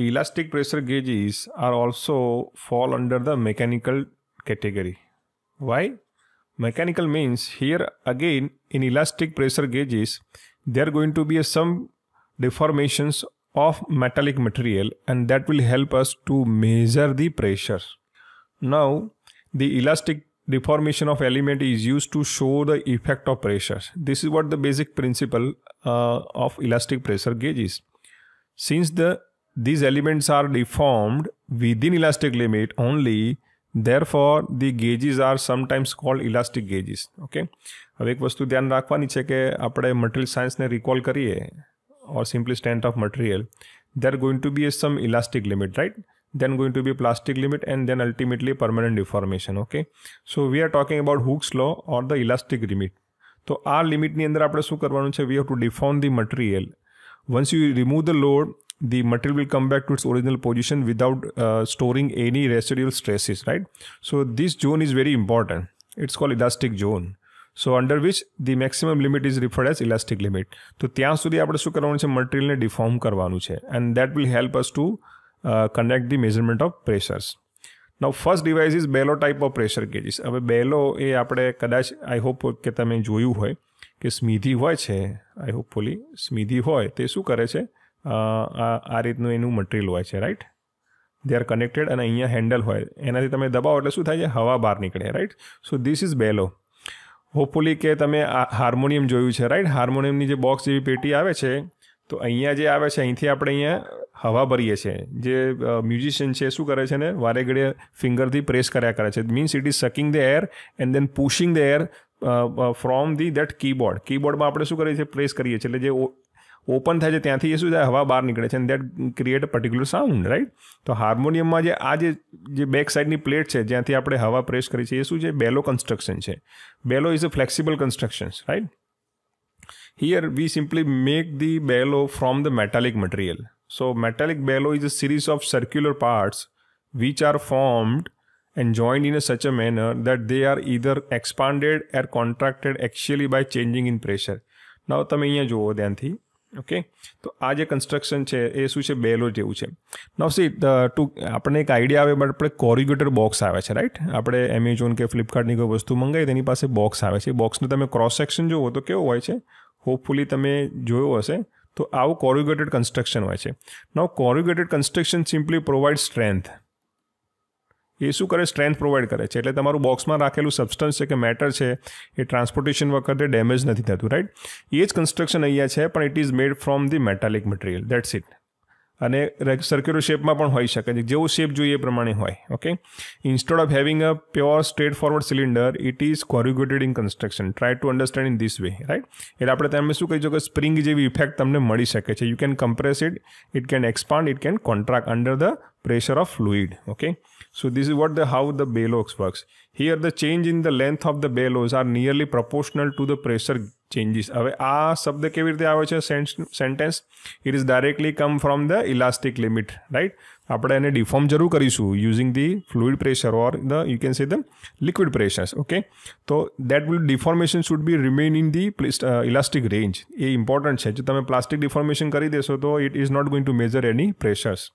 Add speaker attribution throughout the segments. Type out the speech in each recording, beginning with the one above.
Speaker 1: elastic pressure gauges are also fall under the mechanical category. Why? Mechanical means here again in elastic pressure gauges there are going to be some deformations of metallic material and that will help us to measure the pressure. Now the elastic deformation of element is used to show the effect of pressure. This is what the basic principle uh, of elastic pressure gauge is. Since the these elements are deformed within elastic limit only, therefore the gauges are sometimes called elastic gauges. Okay. હવે એક વસ્તુ ધ્યાન રાખવાની છે કે આપણે material સાયન્સને recall કરીએ or simply strength of material, there are going to be some elastic limit, right? Then going to be plastic limit and then ultimately permanent deformation. Okay. So we are talking about Hooke's law or the elastic limit. તો આ લિમિટની અંદર આપણે શું કરવાનું છે we have to deform the material once you remove the load the material will come back to its original position without uh, storing any residual stresses right? So this zone is very important. It's called elastic zone. So under which the maximum limit is referred as elastic limit તો ત્યાં સુધી આપણે શું કરવાનું છે મટીરિયલને deform કરવાનું છે and that will help us to connect the measurement of pressures now first device is bellow type of pressure gauges હવે બેલો એ આપણે કદાચ આઈ હોપ કે તમે જોયું હોય કે સ્મીધી હોય છે. આઈ હોપફુલી સ્મીધી હોય. તે શું કરે છે? આ રીતનું એનું મટીરિયલ હોય છે રાઈટ દે આર કનેક્ટેડ અને અહીંયા હેન્ડલ હોય. એનાથી તમે દબાવો એટલે શું થાય છે? હવા બહાર નીકળે right so this is bellow hopefully કે તમે હાર્મોનિયમ જોયું છે રાઈટ હાર્મોનિયમની જે બોક્સ જેવી પેટી આવે છે, તો અહીંયા જે આવે છે, અહીંથી આપણે અહીંયા હવા ભરીએ છીએ. જે મ્યુઝિશિયન છે, શું કરે છે ને? વારે ઘડીએ ફિંગરથી પ્રેસ કર્યા કરે છે. Means it is sucking the air and then pushing the air from the that keyboard કીબોર્ડમાં આપણે શું કરીએ છીએ? પ્રેસ કરીએ છીએ. એટલે જે ઓપન થાય છે ત્યાંથી એ શું થાય હવા બહાર નીકળે છે and that create a particular sound right તો હાર્મોનિયમમાં જે આ જે જે બેક સાઈડની પ્લેટ છે જ્યાંથી આપણે હવા પ્રેસ કરી છે એ શું છે બેલો કન્સ્ટ્રક્શન છે bellow is a flexible construction right here we simply make the bellow from the metallic material so metallic bellow is a series of circular parts which are formed and joined in a such a manner that they are either expanded or contracted axially by changing in pressure. Now તમે અહીંયા જુઓ ધ્યાનથી okay તો આ જે construction છે, એ શું છે? બેલો જેવું છે. નવ સી ટુ આપણને એક આઈડિયા આવે બટ આપણે કોરિગેટર બોક્સ આવે છે રાઈટ આપણે એમેઝોન કે ફ્લિપકાર્ટની કોઈ વસ્તુ મંગાવી, તેની પાસે બોક્સ આવે છે. બોક્સને તમે ક્રોસ સેક્શન જુઓ તો કેવો હોય છે? હોપફુલી તમે જોયો હશે. તો આવું કોરિગેટેડ કન્સ્ટ્રક્શન હોય છે. Now corrugated construction simply provide strength એ શું કરે સ્ટ્રેન્થ પ્રોવાઈડ કરે છે. એટલે તમારું બોક્સમાં રાખેલું સબસ્ટન્સ છે કે મેટર છે, એ ટ્રાન્સપોર્ટેશન વખતે ડેમેજ નથી થતું રાઈટ એ જ કન્સ્ટ્રક્શન અહીંયા છે, પણ it is made from the metallic material that's it અને સર્ક્યુલર શેપમાં પણ હોઈ શકે છે. જેવો શેપ જોઈએ એ પ્રમાણે હોય okay instead of having a pure straight forward cylinder it is corrugated in construction try to understand in this way right એટલે આપણે તમે શું કહીશું કે સ્પ્રિંગ જેવી ઇફેક્ટ તમને મળી શકે છે. You can compress it it can expand it can contract under the pressure of fluid okay? So this is what the, how the bellows works. Here, the change in the length of the bellows are nearly proportional to the pressure changes. હવે આ શબ્દ કેવી રીતે આવે છે sentence it is directly come from the elastic limit right આપણે એને deform જરૂર કરીશું using the fluid pressure or the you can say the liquid pressures okay તો that will deformation should be remain in the elastic range A important છે જો તમે plastic deformation કરી દેશો તો it is not going to measure any pressures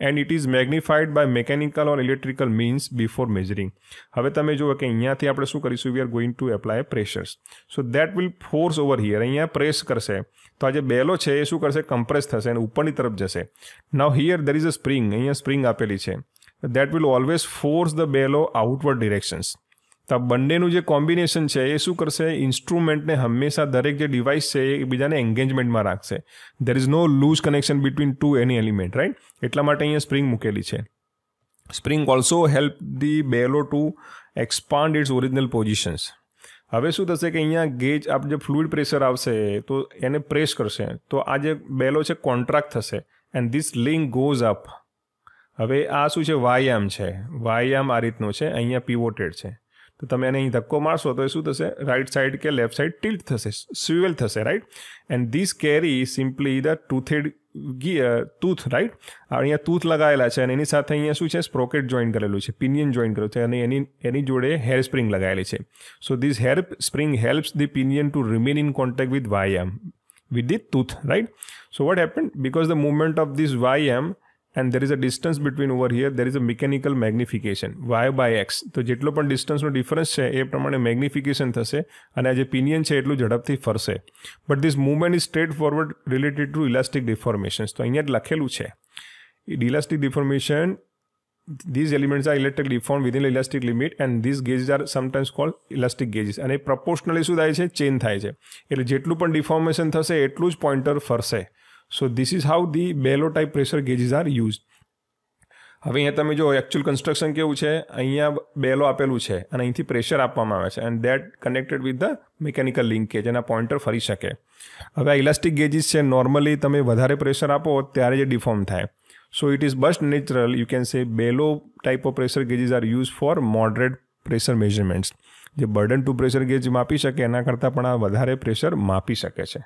Speaker 1: and it is magnified by mechanical or electrical means before measuring હવે તમે જુઓ કે અહીંયાથી આપણે શું કરીશું? We are going to apply pressures so that will force over here અહીંયા press કરશે. તો આ જે બેલો છે, એ શું કરશે? કમ્પ્રેસ થશે અને ઉપરની તરફ જશે. Now here there is a spring અહીંયા સ્પ્રિંગ આપેલી છે. That will always force the bellow outward directions તો આ બંનેનું જે કોમ્બિનેશન છે, એ શું કરશે? ઇન્સ્ટ્રુમેન્ટને હંમેશા દરેક જે ડિવાઇસ છે, એ બીજાને એન્ગેજમેન્ટમાં રાખશે. There is no loose connection between two any element right એટલા માટે અહીંયા સ્પ્રિંગ મૂકેલી છે. Spring also help the bellow to expand its original positions હવે શું થશે કે અહીંયા ગેજ આપ જે ફ્લુઇડ પ્રેશર આવશે, તો એને પ્રેસ કરશે. તો આ જે બેલો છે કોન્ટ્રાક્ટ થશે. And this link goes up હવે આ શું છે? વાયામ છે. વાયામ આ રીતનો છે. અહીંયા પીવોટેડ છે. તો તમે એને અહીં ધક્કો મારશો તો એ શું થશે? રાઈટ સાઈડ કે લેફ્ટ સાઈડ ટિલ્ટ થશે. સ્વિવેલ થશે right and this carry simply the toothed tooth right અહીંયા ટૂથ લગાવેલા છે અને એની સાથે અહીંયા શું છે? સ્પ્રોકેટ જોઈન કરેલું છે પિનિયન જોઈન કરેલું છે અને એની એની જોડે હેર સ્પ્રિંગ લગાવેલી છે. So this hair spring helps the pinion to remain in contact with વાયામ with tooth tooth so what what because because movement of this this ym and there is a distance between over here there is a mechanical magnification y by x તો જેટલો પણ ડિસ્ટન્સનો difference છે, એ પ્રમાણે magnification થશે અને આ જે pinion છે, એટલું ઝડપથી ફરશે. But this movement is straight forward related to elastic deformations તો અહીંયા જ લખેલું છે. Elastic deformation these elements are electrically deformed within elastic elastic limit and these gauges are sometimes called elastic gauges. અને proportionally શું થાય છે? ચેન્જ થાય છે. એટલે જેટલું પણ ડિફોર્મેશન થશે, એટલું જ પોઇન્ટર ફરશે. So this is how the bellow type pressure gauges are use હવે અહીંયા તમે જો એકચ્યુઅલ કન્સ્ટ્રક્શન કેવું છે, અહીંયા બેલો આપેલું છે અને અહીંથી પ્રેશર આપવામાં આવે છે. And that connected with the mechanical linkage એના પોઇન્ટર ફરી શકે. હવે આ ઇલાસ્ટિક ગેજીસ છે. નોર્મલી તમે વધારે પ્રેશર આપો, ત્યારે જ ડિફોર્મ થાય. So it is best natural you can say bellow type of pressure gauges are use for moderate pressure measurements જે બર્ડન ટુ પ્રેશર ગેજ માપી શકે, એના કરતાં પણ આ વધારે પ્રેશર માપી શકે છે.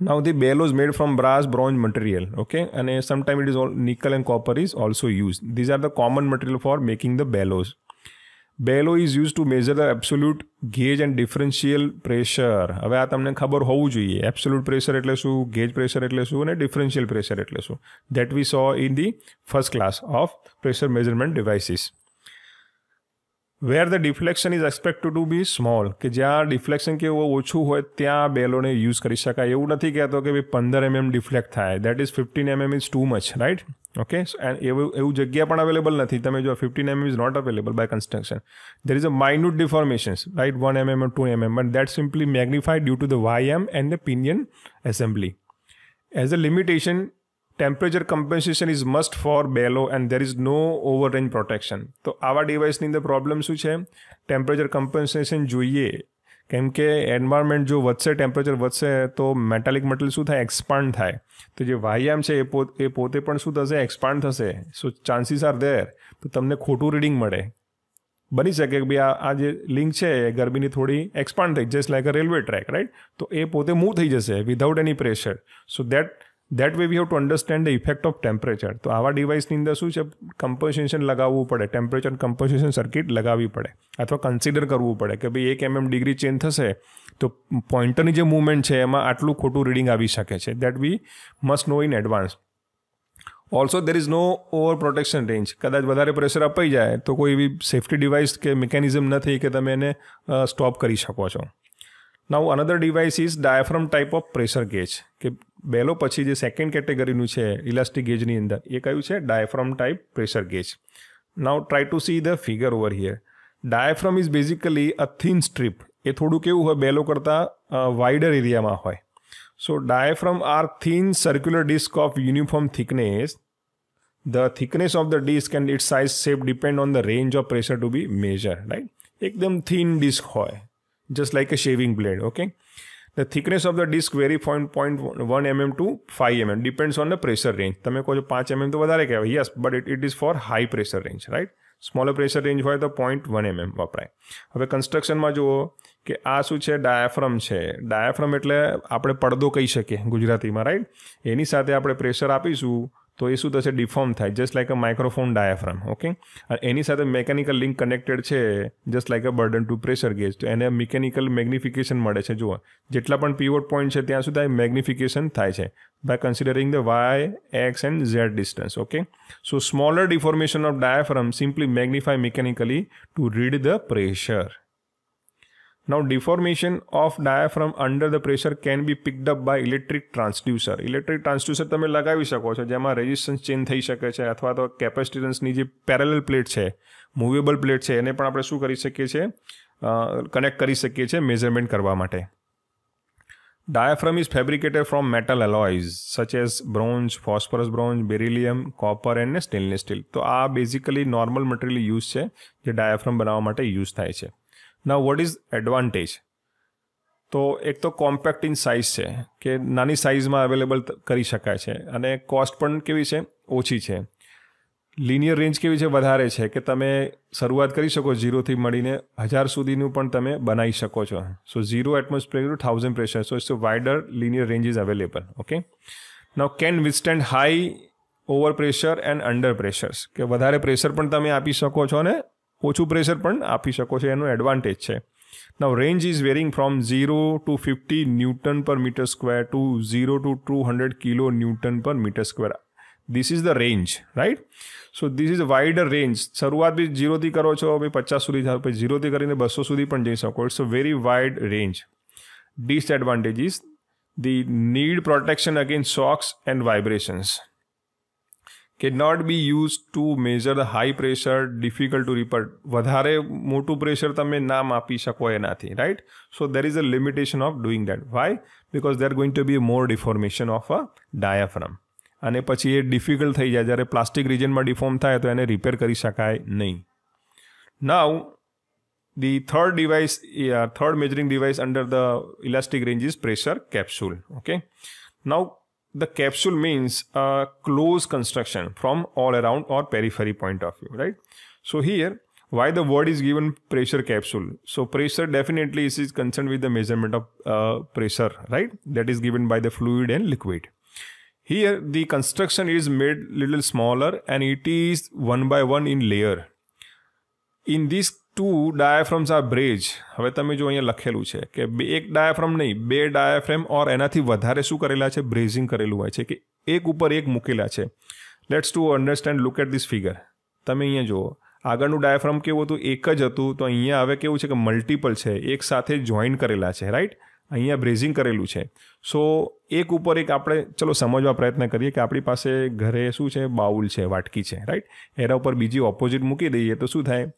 Speaker 1: Now the bellows made from brass bronze material, okay, and sometimes it is all nickel and copper is also used. These are the common material for making the bellows. Bellow is use to measure the absolute gauge and differential pressure હવે આ તમને ખબર હોવું જોઈએ absolute pressure એટલે શું gauge pressure એટલે શું અને ડિફરન્શિયલ પ્રેશર એટલે શું that we saw in the first class of pressure measurement devices where the deflection is expect to be small કે જ્યાં ડિફ્લેક્શન કેવું ઓછું હોય, ત્યાં બેલોને યુઝ કરી શકાય. એવું નથી કહેતો કે ભાઈ પંદર એમએમ ડિફ્લેક્ટ થાય. That is fifteen mm is too much right okay and એવું એવું જગ્યા પણ અવેલેબલ નથી. તમે જો fifteen mm is not available by construction there is a minute deformations right one mm two mm but that simply magnified due to the y m and the pinion assembly as a limitation temperature compensation is must for bellow and there is no over range protection તો આવા ડિવાઇસની અંદર problem શું છે? Temperature compensation જોઈએ. કેમ કે environment જો વધશે ટેમ્પરેચર વધશે, તો મેટાલિક મટીરિયલ શું થાય? એક્સપાન્ડ થાય. તો જે વાયામ છે, એ પોત એ પોતે પણ શું થશે? એક્સપાન્ડ થશે. સો ચાન્સીસ આર ધેર તો તમને ખોટું રીડિંગ મળે. બની શકે કે ભાઈ આ જે લિંક છે, એ ગરમીની થોડી એક્સપાન્ડ થઈ just like a railway track right તો એ પોતે મૂવ થઈ જશે without any pressure so that that way we have to understand the effect of temperature તો આવા ડિવાઇસની અંદર શું છે? કમ્પન્સેશન લગાવવું પડે. ટેમ્પરેચર કમ્પન્સેશન સર્કિટ લગાવવી પડે. અથવા કન્સિડર કરવું પડે કે ભાઈ એક એમએમ ડિગ્રી ચેન્જ થશે, તો પોઈન્ટરની જે મૂવમેન્ટ છે, એમાં આટલું ખોટું રીડિંગ આવી શકે છે. That we must know in advance also there is no over protection range કદાચ વધારે પ્રેશર અપાઈ જાય, તો કોઈ એવી સેફ્ટી ડિવાઇસ કે મિકેનિઝમ નથી કે તમે એને સ્ટોપ કરી શકો છો. Now another device is diaphragm type of pressure gauge કે બેલો પછી જે સેકન્ડ કેટેગરીનું છે ઇલાસ્ટિક ગેજની અંદર, એ કયું છે? Diaphragm type pressure gauge now try to see the figure over here diaphragm is basically a thin strip એ થોડું કેવું હોય, બેલો કરતાં વાઇડર એરિયામાં હોય. So diaphragm are thin circular disc of uniform thickness the thickness of the disc and it size shape depend on the range of pressure to be measure right એકદમ thin disc હોય. Just like a shaving blade okay The thickness of the disc vary from 0.1 mm to 5 mm depends on the pressure range. તમે કહો છો 5 mm તો વધારે કહેવાય. Yes but it it is for high pressure range right smaller pressure range હોય તો point one MM વપરાય. હવે કન્સ્ટ્રક્શનમાં જુઓ કે આ શું છે? ડાયાફ્રમ છે. ડાયાફ્રમ એટલે આપણે પડદો કહી શકીએ ગુજરાતીમાં રાઈટ એની સાથે આપણે પ્રેશર આપીશું તો એ શું થશે ડિફોર્મ થાય. Just like a microphone diaphragm okay એની સાથે મેકેનિકલ લિંક કનેક્ટેડ છે just like a Bourdon to pressure gauge તો એને મિકેનિકલ મેગ્નિફિકેશન મળે છે, જુઓ. જેટલા પણ પીવોટ પોઈન્ટ છે, ત્યાં સુધી મેગ્નિફિકેશન થાય છે by considering the y x and z distance okay so smaller deformation of diaphragm simply magnify mechanically to read the pressure Now deformation of diaphragm under the pressure can be picked up by electric transducer. Electric transducer તમે લગાવી શકો છો જેમાં resistance change થઈ શકે છે અથવા તો કેપેસિટન્સની જે પેરેલલ પ્લેટ છે મૂવેબલ પ્લેટ છે એને પણ આપણે શું કરી શકીએ છીએ કનેક્ટ કરી શકીએ છીએ મેઝરમેન્ટ કરવા માટે Diaphragm is fabricated from metal alloys such as bronze, phosphorus bronze, beryllium, copper and stainless steel. તો આ બેઝિકલી નોર્મલ મટીરિયલ યુઝ છે જે ડાયાફ્રામ બનાવવા માટે યુઝ થાય છે ના વોટ ઇઝ એડવાન્ટેજ તો એક તો કોમ્પેક્ટ ઇન સાઇઝ છે, કે નાની સાઇઝમાં અવેલેબલ કરી શકાય છે. અને કોસ્ટ પણ કેવી છે? ઓછી છે. લિનિયર રેન્જ કેવી છે? વધારે છે. કે તમે શરૂઆત કરી શકો ઝીરોથી મળીને હજાર સુધીનું પણ તમે બનાવી શકો છો. So zero atmosphere to thousand pressure so it's wider linear range is available okay now can withstand high over pressure and under pressure કે વધારે પ્રેશર પણ તમે આપી શકો છો ને ઓછું પ્રેશર પણ આપી શકો છો, એનો એડવાન્ટેજ છે. Now range is varying from zero to fifty newton per metre square to zero to two hundred kilo newton per metre square this is the range right so this is wider range શરૂઆત બી જીરોથી કરો છો ભાઈ પચાસ સુધી થાય પછી ઝીરોથી કરીને બસો સુધી પણ જઈ શકો it's a very wide range disadvantages the need protection against shocks and vibrations કે not be use to measure the high pressure difficult to report વધારે મોટું પ્રેશર તમે ના માપી શકો એનાથી right so there is a limitation of doing that why because there going to be more deformation of a diaphragm અને પછી એ difficult થઈ જાય જ્યારે પ્લાસ્ટિક રિજનમાં ડિફોર્મ થાય તો એને રિપેર કરી શકાય નહીં now the third device third measuring device under the elastic range is pressure capsule okay now the capsule means a close construction from all around or periphery point of view right? So here why the word is given pressure capsule? So pressure definitely is, concerned with the measurement of uh, pressure right? That is given by the fluid and liquid. Here the construction is made little smaller and it is one by one in layer. In these two diaphragms આ બ્રેજ હવે તમે જો અહીંયા લખેલું છે કે બે એક ડાયાફ્રમ નહીં, બે ડાયાફ્રેમ ઓર એનાથી વધારે શું કરેલા છે? બ્રેઝિંગ કરેલું હોય છે કે એક ઉપર એક મૂકેલા છે. Let's to understand look at this figure તમે અહીંયા જુઓ. આગળનું ડાયાફ્રમ કેવું હતું? એક જ હતું. તો અહીંયા હવે કેવું છે કે મલ્ટિપલ છે. એક સાથે જોઈન કરેલા છે રાઈટ અહીંયા બ્રેઝિંગ કરેલું છે. સો એક ઉપર એક આપણે, ચલો સમજવા પ્રયત્ન કરીએ કે આપણી પાસે ઘરે શું છે? બાઉલ છે, વાટકી છે રાઈટ એના ઉપર બીજી ઓપોઝિટ મૂકી દઈએ તો શું થાય?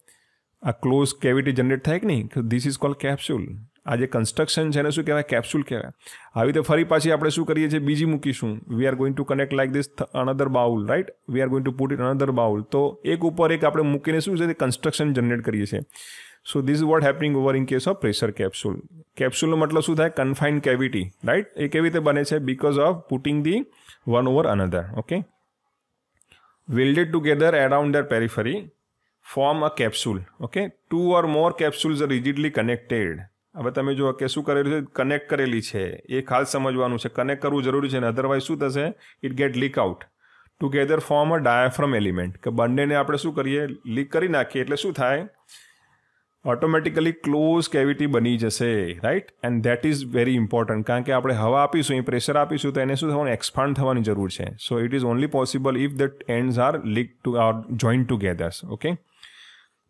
Speaker 1: આ ક્લોઝ કેવિટી જનરેટ થાય કે નહીં? ધીસ ઇઝ કોલ કેપ્સ્યુલ આ જે કન્સ્ટ્રક્શન છે એને શું કહેવાય? કેપ્સ્યુલ કહેવાય. આવી રીતે ફરી પાછી આપણે શું કરીએ છીએ? બીજી મૂકીશું. We are going to connect like this another bowl right we are going to put it another bowl તો એક ઉપર એક આપણે મૂકીને શું છે? કન્સ્ટ્રક્શન જનરેટ કરીએ છીએ. So this is what happening over in case of pressure capsule કેપ્સ્યુલનો મતલબ શું થાય? કન્ફાઇન્ડ કેવિટી રાઈટ એ કેવી રીતે બને છે? Because of putting the one over another okay welded together around the periphery. Form a capsule, okay? Two or more capsules are rigidly connected. હવે તમે જો કે શું કરેલું છે? કનેક્ટ કરેલી છે. એ ખાસ સમજવાનું છે. કનેક્ટ કરવું જરૂરી છે ને અધરવાઇઝ શું થશે? It get leak out together form a diaphragm element કે બંનેને આપણે શું કરીએ? લીક કરી નાખીએ. એટલે શું થાય? ઓટોમેટિકલી ક્લોઝ કેવિટી બની જશે right and that is very important કારણ કે આપણે હવા આપીશું, એ પ્રેશર આપીશું, તો એને શું થવાનું? એક્સપાન્ડ થવાની જરૂર છે. So it is only possible if the ends are leak to are joint togethers okay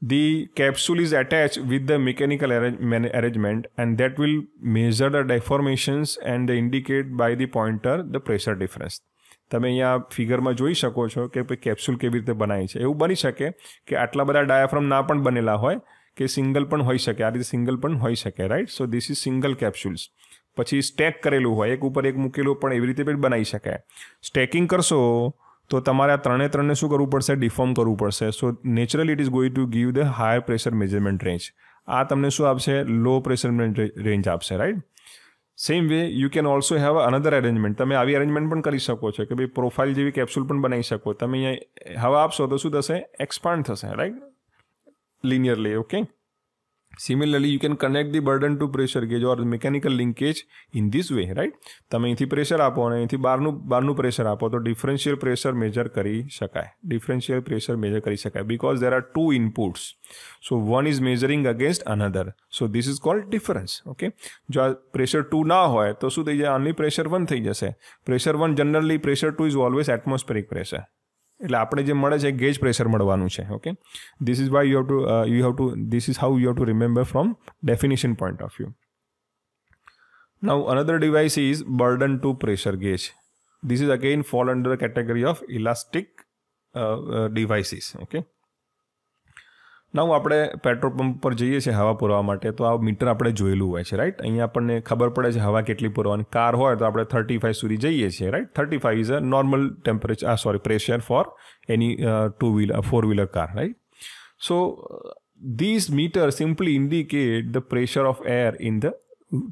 Speaker 1: the capsule is attached with the mechanical arrangement and that will measure the deformations and indicate by the pointer the pressure difference. તમે અહીંયા ફિગરમાં જોઈ શકો છો કે capsule કેવી રીતે બનાવી છે. એવું બની શકે કે આટલા બધા ડાયાફ્રમ ના પણ બનેલા હોય કે સિંગલ પણ હોઈ શકે. આ રીતે સિંગલ પણ હોઈ શકે right so this is single capsules પછી સ્ટેક કરેલું હોય, એક ઉપર એક મૂકેલું પણ એવી રીતે પણ બનાવી શકાય. સ્ટેકિંગ કરશો તો તમારે આ ત્રણે ત્રણને શું કરવું પડશે? ડિફોર્મ કરવું પડશે. So naturally it is going to give the higher pressure measurement range આ તમને શું આપશે? લો પ્રેશર રેન્જ આપશે right same way you can also have another arrangement તમે આવી અરેન્જમેન્ટ પણ કરી શકો છો કે ભાઈ પ્રોફાઇલ જેવી કેપ્સ્યુલ પણ બનાવી શકો. તમે અહીંયા, હવા આપશો તો શું થશે? એક્સપાન્ડ થશે right linearly okay? Similarly, you can connect the Bourdon to pressure gauge or mechanical linkage in this way right તમે અહીંથી પ્રેશર આપો અને અહીંથી બહારનું બહારનું પ્રેશર આપો તો ડિફરન્શિયલ પ્રેશર મેજર કરી શકાય. ડિફરન્શિયલ પ્રેશર મેજર કરી શકાય because there are two inputs so one is measuring against another so this is called difference okay જો આ પ્રેશર ટુ ના હોય તો શું થઈ જાય? ઓનલી પ્રેશર વન થઈ જશે. Pressure one generally pressure two is always atmospheric pressure એટલે આપણે જે મળે છે ગેજ પ્રેશર મળવાનું છે okay this is why you have to you have to this is how you have to remember from definition point of view now another device is Bourdon tube pressure gauge this is again fall under category of elastic devices okay? Now આપણે petrol pump પર જઈએ છીએ હવા પુરવા માટે, તો આ metre આપણે જોયેલું હોય છે રાઈટ અહીંયા આપણને ખબર પડે છે હવા કેટલી પુરવાની. કાર હોય તો આપણે થર્ટી ફાઇવ સુધી જઈએ છીએ right thirty five is a normal temperature આ sorry pressure for any two wheeler four wheeler car right so these meters simply indicate the pressure of air in the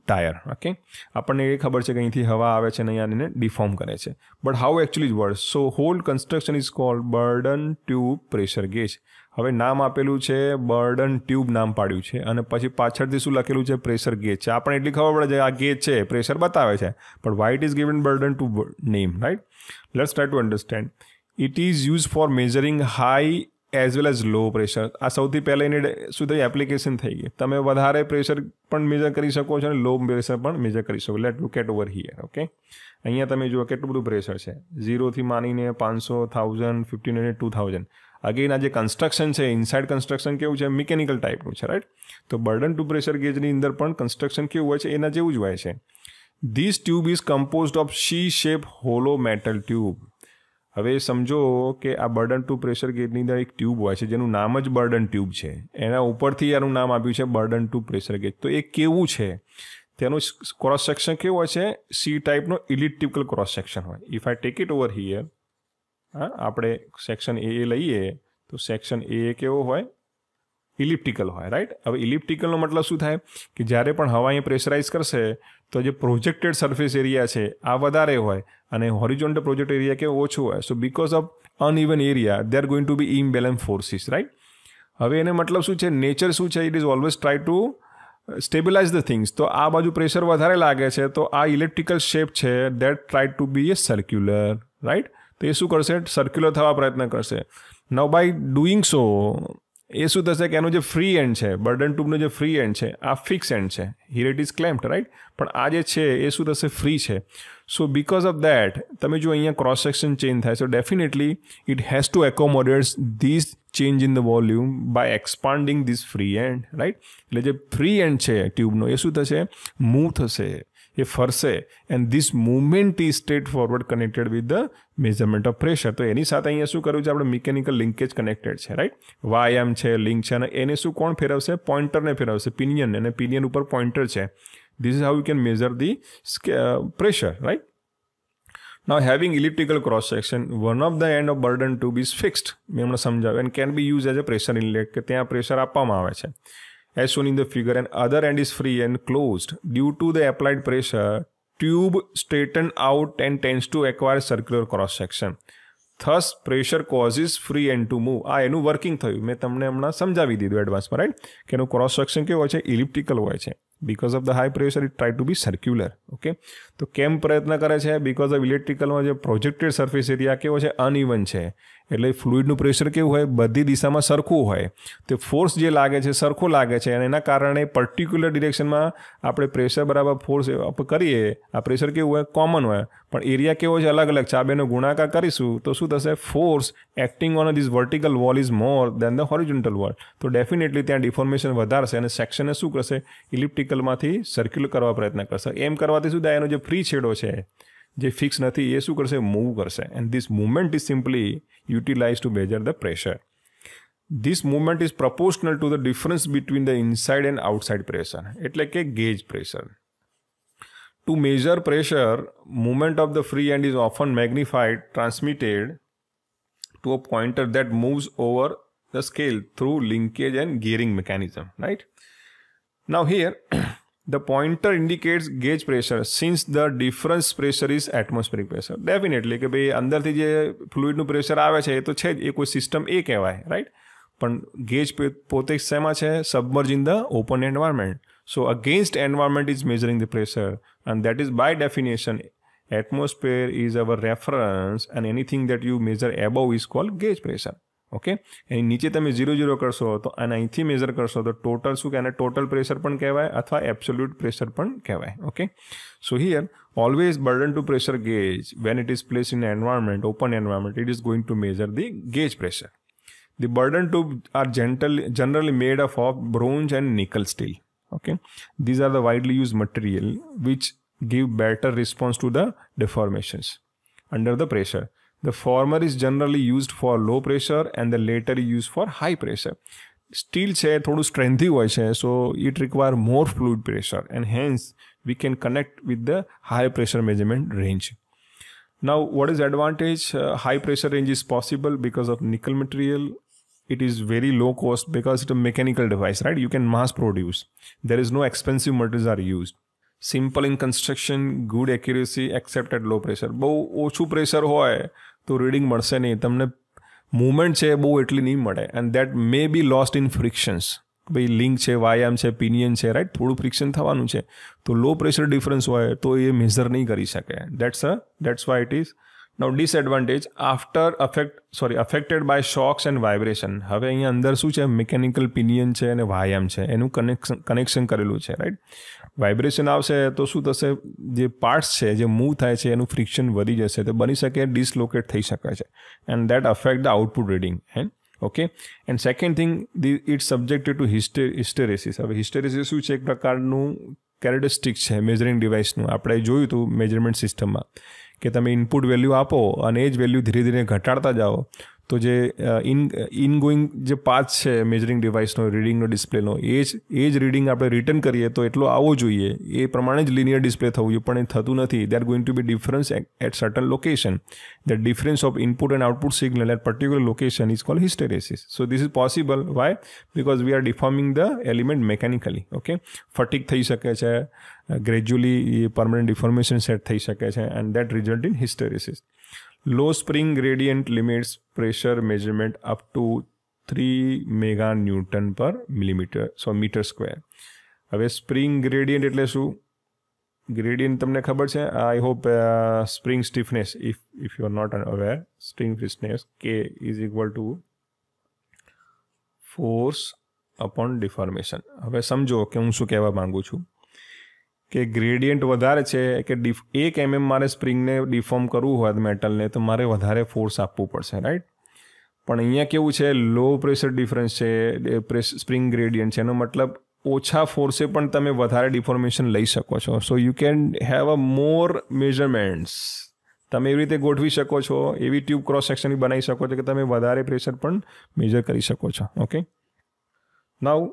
Speaker 1: tyre okay આપણને એ ખબર છે કે અહીંથી હવા આવે છે અને અહીંયા એને ડિફોર્મ કરે છે. But how actually word so whole construction is called Bourdon tube pressure gauge હવે નામ આપેલું છે બર્ડન ટ્યુબ નામ પાડ્યું છે અને પછી પાછળથી શું લખેલું છે? પ્રેશર ગેજ છે. આપણને એટલી ખબર પડે છે આ ગેજ છે પ્રેશર બતાવે છે. પણ why it is given Bourdon tube name right let's try to understand it is use for measuring high as well as low pressure આ સૌથી પહેલાં એની શું થઈ એપ્લિકેશન થઈ ગઈ. તમે વધારે પ્રેશર પણ મેજર કરી શકો છો અને લો પ્રેશર પણ મેજર કરી શકો. Let look at over here okay અહીંયા તમે જુઓ કેટલું બધું પ્રેશર છે. ઝીરોથી માનીને પાંચસો thousand fifteen hundred two thousand again આ જે કન્સ્ટ્રક્શન છે ઇનસાઇડ કન્સ્ટ્રક્શન કેવું છે? મિકેનિકલ ટાઈપનું છે રાઈટ તો બર્ડન ટુ પ્રેશર ગેજની અંદર પણ કન્સ્ટ્રક્શન કેવું હોય છે? એના જેવું જ હોય છે. This tube is composed of C shape hollow metal tube હવે સમજો કે આ બર્ડન ટુ પ્રેશર ગેજની અંદર એક ટ્યુબ હોય છે, જેનું નામ જ બર્ડન ટ્યુબ છે. એના ઉપરથી એનું નામ આપ્યું છે બર્ડન ટુ પ્રેશર ગેજ તો એ કેવું છે? તેનું ક્રોસ સેક્શન કેવું હોય છે? સી ટાઈપનો ઇલિપ્ટિકલ ક્રોસ સેક્શન હોય. If I take it over here હા, આપણે સેક્શન એ લઈએ, તો સેક્શન એ કેવો હોય? ઇલિપ્ટિકલ હોય રાઈટ હવે ઇલિપ્ટિકલનો મતલબ શું થાય? કે જ્યારે પણ હવા અહીંયા પ્રેશરાઇઝ કરશે તો જે પ્રોજેક્ટેડ સરફેસ એરિયા છે, આ વધારે હોય અને હોરિઝોન્ટલ પ્રોજેક્ટ એરિયા કે ઓછું હોય so because of uneven area they are going to be imbalance forces right હવે એને મતલબ શું છે? નેચર શું છે? It is always try to stabilize the things તો આ બાજુ પ્રેશર વધારે લાગે છે, તો આ ઇલેક્ટ્રિકલ શેપ છે that try to be a circular right તો એ શું કરશે? સર્ક્યુલર થવા પ્રયત્ન કરશે. નવ બાય ડુઈંગ સો એ શું થશે કે એનું જે ફ્રી એન્ડ છે બર્ડન ટ્યુબનો જે ફ્રી એન્ડ છે, આ ફિક્સ એન્ડ છે. Here it is clamped right પણ આ જે છે, એ શું થશે? ફ્રી છે. સો બિકોઝ ઓફ દેટ તમે જો અહીંયા ક્રોસ સેક્શન ચેન્જ થાય so definitely it has to accommodates this change in the volume by expanding this free end right એટલે જે ફ્રી એન્ડ છે ટ્યુબનો એ શું થશે? મૂવ થશે. એ ફરશે. And this movement is straight forward connected with the measurement of pressure તો એની સાથે અહીંયા શું કરવું છે? આપણે મિકેનિકલ લિંકેજ કનેક્ટેડ છે રાઈટ વાયામ છે લિંક છે અને એને શું કોણ ફેરવશે? પોઇન્ટરને ફેરવશે પિનિયન અને પિનિયન ઉપર પોઇન્ટર છે. This is how you can measure the pressure right Now having elliptical cross section, one of the end of burden tube is fixed. મેં હમણાં સમજાવ્યું. And can be used as a pressure inlet કે ત્યાં pressure આપવામાં આવે છે. as shown in the figure and other end is free and closed. Due to the applied pressure, tube straighten out and tends to acquire circular cross section. Thus pressure causes free and to move આ એનું working થયું મેં તમને હમણાં સમજાવી દીધું એડવાન્સમાં right કે એનું ક્રોસ સેક્શન કેવું હોય છે ઇલિપ્ટિકલ હોય છે because of the high pressure it try to be circular okay તો કેમ પ્રયત્ન કરે છે? બિકોઝ ઓફ ઇલેક્ટ્રિકલમાં જે પ્રોજેક્ટેડ સરફેસ એરિયા કેવો છે? અનઇવન છે. એટલે ફ્લુઇડનું પ્રેશર કેવું હોય? બધી દિશામાં સરખું હોય. તો ફોર્સ જે લાગે છે, સરખો લાગે છે અને એના કારણે પર્ટિક્યુલર ડિરેક્શનમાં આપણે પ્રેશર બરાબર ફોર્સ કરીએ, આ પ્રેશર કેવું હોય? કોમન હોય. પણ એરિયા કેવો છે? અલગ અલગ છે. આ બેનો ગુણાકાર કરીશું તો શું થશે? Force acting on this vertical wall is more than the horizontal wall તો ડેફિનેટલી ત્યાં ડિફોર્મેશન વધારશે અને સેક્શનને શું કરશે? ઇલિપ્ટિકલમાંથી સર્ક્યુલર કરવા પ્રયત્ન કરશે. એમ કરવાથી શું થાય? એનો જે ફ્રી છેડો છે જે ફિક્સ નથી એ શું કરશે મૂવ કરશે and this movement is simply utilize to measure the pressure this movement is proportional to the difference between the inside and outside pressure એટલે કે gauge pressure to measure pressure movement of the free end is often magnified transmitted to a pointer that moves over the scale through linkage and gearing mechanism right now here the pointer indicates gauge pressure since the difference pressure is atmospheric pressure definitely કે ભાઈ અંદરથી જે ફ્લુઇડનું pressure આવે છે એ તો છે જ એ કોઈ સિસ્ટમ એ કહેવાય રાઈટ પણ ગેજ પોતે શેમાં છે submerge in the open environment so against environment is measuring the pressure and that is by definition atmosphere is our reference and anything that you measure above is called gauge pressure okay એની નીચે તમે zero zero કરશો તો અને અહીંથી measure કરશો તો total શું કે એને ટોટલ પ્રેશર પણ કહેવાય અથવા એબ્સોલ્યુટ પ્રેશર પણ કહેવાય okay so here always burden to pressure gauge when it is placed in an environment open environment it is going to measure the gauge pressure the burden tube are gentle, generally made up of bronze and nickel steel okay these are the widely used material which give better response to the deformations under the pressure The former is generally used for low pressure and the later is used for high pressure. Steel છે થોડું સ્ટ્રેન્થી હોય છે so it require more fluid pressure and hence we can connect with the high pressure measurement range Now, what is advantage? Uh, high pressure range is possible because of nickel material. It is very low cost because it's a mechanical device, right? You can mass produce. There is no expensive materials are used. Simple in construction, good accuracy, except at low pressure. બહુ ઓછું pressure હોય તો reading મળશે નહીં. તમને moment છે બહુ એટલી નહીં મળે. And that may be lost in frictions ભાઈ લિંક છે વાયામ છે પિનિયન છે રાઈટ થોડું ફ્રિક્શન થવાનું છે. તો લો પ્રેશર ડિફરન્સ હોય તો એ મેઝર નહીં કરી શકે. That's a that's why it is now disadvantage after affect sorry affected by shocks and vibration હવે અહીંયા અંદર શું છે? મિકેનિકલ પિનિયન છે અને વાયામ છે. એનું કનેક્શન કનેક્શન કરેલું છે રાઈટ વાઇબ્રેશન આવશે તો શું થશે? જે પાર્ટ્સ છે, જે મૂવ થાય છે, એનું ફ્રિક્શન વધી જશે, તો બની શકે ડિસલોકેટ થઈ શકે છે. And that affect the output reading hey okay and second thing the it subjected to hysteresis hysteresis હવે હિસ્ટેરેસિસ શું છે? એક પ્રકારનું કેરેટિસ્ટિક છે મેજરિંગ ડિવાઇસનું આપણે જોયું હતું મેજરમેન્ટ સિસ્ટમમાં કે તમે ઇનપુટ વેલ્યુ આપો અને એ જ વેલ્યુ ધીરે ધીરે ઘટાડતા જાઓ. તો જે ઇન ઇન ગોઈંગ જે પાથ છે મેજરિંગ ડિવાઇસનો રીડિંગનો ડિસ્પ્લેનો એ જ એ જ રીડિંગ આપણે રિટર્ન કરીએ તો એટલો આવવો જોઈએ. એ પ્રમાણે જ લિનિયર ડિસ્પ્લે થવું જોઈએ, પણ એ થતું નથી. They are going to be difference at certain location the difference of input and output signal at particular location is call hysteresis so this is possible why because we are deforming the element mechanically okay ફટિક થઈ શકે છે gradually એ permanent deformation set થઈ શકે છે and that result in hysteresis low spring gradient limits pressure measurement up to 3 mega newton per millimetre so metre square હવે spring gradient એટલે શું? ગ્રેડિયન્ટ તમને ખબર છે? I hope spring stiffness if if you are not aware spring stiffness k is equal to force upon deformation હવે સમજો કે હું શું કહેવા માગું છું. કે ગ્રેડિયન્ટ વધારે છે કે ડિફ એક એમએમ મારે સ્પ્રિંગને ડિફોર્મ કરવું હોય મેટલને તો મારે વધારે ફોર્સ આપવું પડશે રાઈટ પણ અહીંયા કેવું છે લો પ્રેશર ડિફરન્સ છે સ્પ્રિંગ ગ્રેડિયન્ટ છે, એનો મતલબ ઓછા ફોર્સે પણ તમે વધારે ડિફોર્મેશન લઈ શકો છો. So you can have a more measurements તમે એવી રીતે ગોઠવી શકો છો, એવી ટ્યુબ ક્રોસ સેક્શનની બનાવી શકો છો કે તમે વધારે પ્રેશર પણ મેજર કરી શકો છો okay now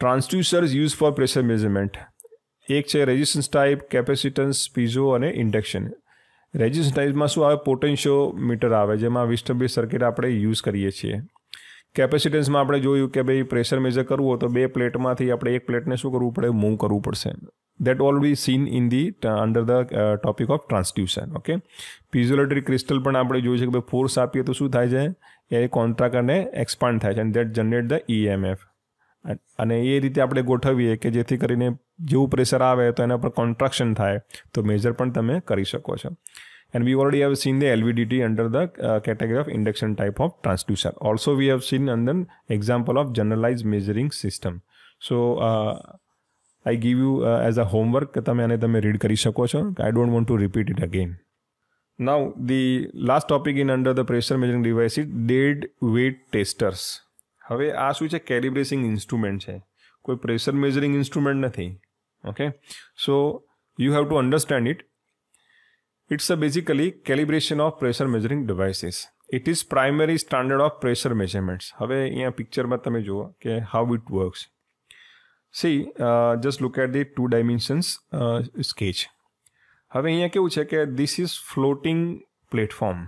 Speaker 1: transducers use for pressure measurement એક છે રેઝિસ્ટન્સ ટાઈપ કેપેસિટન્સ પીઝો અને ઇન્ડક્શન રેઝિસ્ટન્સ ટાઈપમાં શું આવે? પોટેન્શિયોમીટર આવે, જેમાં વિસ્ટબી સર્કિટ આપણે યુઝ કરીએ છીએ. કેપેસિટન્સમાં આપણે જોયું કે ભાઈ પ્રેશર મેજર કરવું હોય તો બે પ્લેટમાંથી આપણે એક પ્લેટને શું કરવું પડે? મૂવ કરવું પડશે. That all be seen in the under the topic of transduction okay piezoelectric crystal પણ આપણે જોયું છે કે ભાઈ ફોર્સ આપીએ તો શું થાય છે? એ કોન્ટ્રાક્ટ અને એક્સપાન્ડ થાય છે. And that generate the EMF અને એ રીતે આપણે ગોઠવીએ કે જેથી કરીને જેવું પ્રેશર આવે તો એના પર કોન્ટ્રાક્શન થાય તો મેજર પણ તમે કરી શકો છો and we already have seen the LVDT under the uh, category of induction type of transducer. Also, we have seen another example of generalized measuring system. So, uh, I give you uh, as a homework કે તમે આને તમે read કરી શકો છો I don't want to repeat it again. Now, the last topic in under the pressure measuring device is dead weight testers. હવે આ શું છે કેલિબ્રેસિંગ ઇન્સ્ટ્રુમેન્ટ છે કોઈ પ્રેશર મેઝરિંગ ઇન્સ્ટ્રુમેન્ટ નથી okay so you have to understand it it's a basically calibration of pressure measuring devices it is primary standard of pressure measurements હવે અહીંયા પિક્ચરમાં તમે જુઓ કે how it works see just look at the two dimensions sketch હવે અહીંયા કેવું છે કે ધીસ ઇઝ ફ્લોટિંગ પ્લેટફોર્મ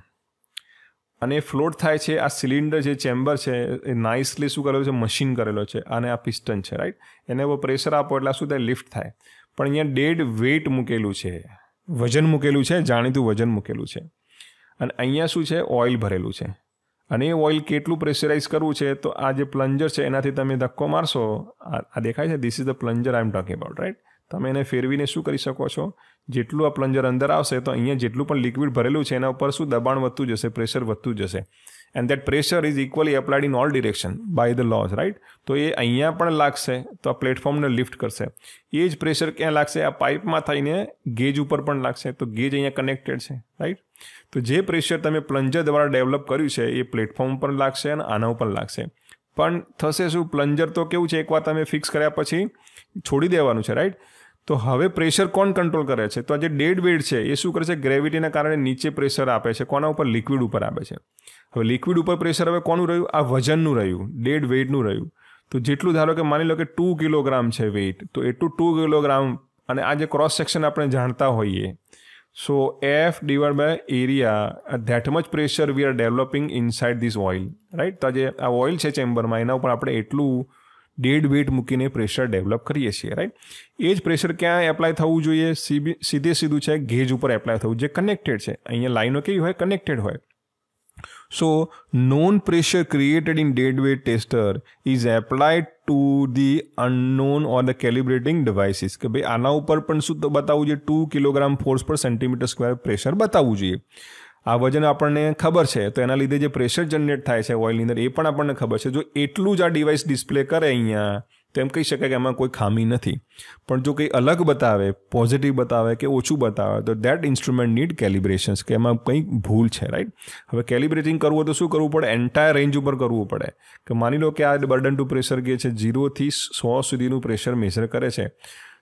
Speaker 1: અને ફ્લોટ થાય છે, આ સિલિન્ડર જે ચેમ્બર છે, એ નાઇસલી શું કરેલો છે, મશીન કરેલો છે, અને આ પિસ્ટન છે રાઈટ એને બહુ પ્રેશર આપો એટલે શું થાય લિફ્ટ થાય. પણ અહીંયા ડેડ વેઇટ મૂકેલું છે, વજન મૂકેલું છે, જાણીતું વજન મૂકેલું છે. અને અહીંયા શું છે ઓઇલ ભરેલું છે. અને એ ઓઇલ કેટલું પ્રેશરાઇઝ કરવું છે, તો આ જે પ્લન્જર છે, એનાથી તમે ધક્કો મારશો, આ દેખાય છે this is the plunger I am talking about right તમે એને ફેરવીને શું કરી શકો છો? જેટલું આ પ્લન્જર અંદર આવશે, તો અહીંયા જેટલું પણ લિક્વિડ ભરેલું છે, એના ઉપર શું દબાણ વધતું જશે પ્રેશર વધતું જશે. And that pressure is equally applied in all direction by the laws right તો એ અહીંયા પણ લાગશે, તો આ પ્લેટફોર્મને લિફ્ટ કરશે. એ જ પ્રેશર ક્યાં લાગશે? આ પાઇપમાં થઈને ગેજ ઉપર પણ લાગશે, તો ગેજ અહીંયા કનેક્ટેડ છે રાઈટ તો જે પ્રેશર તમે પ્લન્જર દ્વારા ડેવલપ કર્યું છે, એ પ્લેટફોર્મ પર લાગશે અને આના ઉપર લાગશે. પણ થશે શું? પ્લન્જર તો કેવું છે? એકવાર તમે ફિક્સ કર્યા પછી છોડી દેવાનું છે રાઈટ તો હવે પ્રેશર કોણ કંટ્રોલ કરે છે? તો આ જે ડેડ વેટ છે, એ શું કરે છે ગ્રેવિટીના કારણે નીચે પ્રેશર આપે છે. કોના ઉપર? લિક્વિડ ઉપર આપે છે. હવે લિક્વિડ ઉપર પ્રેશર હવે કોનું રહ્યું? આ વજનનું રહ્યું. ડેડ વેઇટનું રહ્યું. તો જેટલું ધારો કે માની લો કે ટુ કિલોગ્રામ છે વેઇટ, તો એટલું ટુ કિલોગ્રામ અને આ જે ક્રોસ સેક્શન આપણે જાણતા હોઈએ, so F divide by area that much pressure we are developing inside this oil, right? તો જે આ ઓઇલ છે ચેમ્બરમાં, એના ઉપર આપણે એટલું ડેડ વેટ મૂકીને પ્રેશર ડેવલપ કરીએ છીએ રાઈટ એ જ પ્રેશર ક્યાં એપ્લાય થવું જોઈએ? સીધે સીધું છે, ગેજ ઉપર એપ્લાય થવું જે કનેક્ટેડ છે. અહીંયા લાઈનો કેવી હોય? કનેક્ટેડ હોય. So known pressure created in dead weight tester is applied to the unknown or the calibrating devices કે ભાઈ આના ઉપર પણ શું બતાવવું જોઈએ? Two kilogram force per centimetre square pressure બતાવવું જોઈએ. આ વજન આપણને ખબર છે. તો એના લીધે જે પ્રેશર જનરેટ થાય છે ઓઇલની અંદર, એ પણ આપણને ખબર છે. જો એટલું જ આ ડિવાઇસ ડિસ્પ્લે કરે અહીંયા, તો એમ કહી શકાય કે એમાં કોઈ ખામી નથી. પણ જો કંઈ અલગ બતાવે પોઝિટિવ બતાવે કે ઓછું બતાવે, તો દેટ ઇન્સ્ટ્રુમેન્ટ નીડ કેલિબ્રેશન્સ કે એમાં કંઈક ભૂલ છે રાઈટ હવે કેલિબ્રેટિંગ કરવું હોય તો શું કરવું પડે? એન્ટાયર રેન્જ ઉપર કરવું પડે. કે માની લો કે આ બર્ડન ટુ પ્રેશર કે છે ઝીરોથી સો સુધીનું પ્રેશર મેઝર કરે છે.